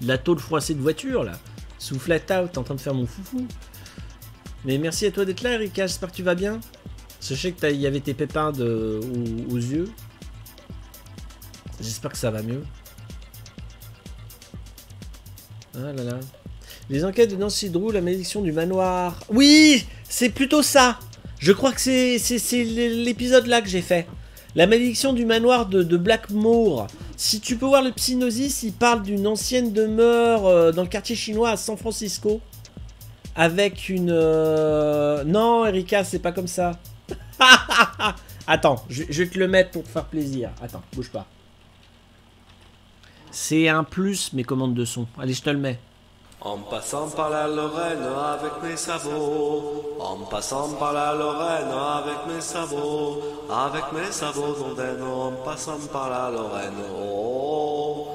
de la tôle froissée de voiture là, sous flat out en train de faire mon foufou. Mais merci à toi d'être là Erika, j'espère que tu vas bien. Je sais que il y avait tes pépins de, aux yeux. J'espère que ça va mieux. Ah. Les enquêtes de Nancy Drew, la malédiction du manoir. Oui, c'est plutôt ça. Je crois que c'est l'épisode là que j'ai fait. La malédiction du manoir de, de Blackmoor. Si tu peux voir le Psygnosis, il parle d'une ancienne demeure euh, dans le quartier chinois à San Francisco. Avec une... euh, Non, Erika, c'est pas comme ça. Attends, je, je vais te le mettre pour te faire plaisir. Attends, bouge pas. C'est un plus, mes commandes de son. Allez, je te le mets. En passant par la Lorraine avec mes sabots, en passant par la Lorraine avec mes sabots, avec mes sabots d'ondaine, en passant par la Lorraine, oh.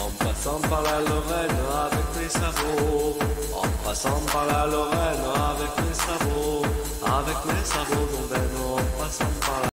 En passant par la Lorraine avec mes sabots, en passant par la Lorraine avec mes sabots, avec mes sabots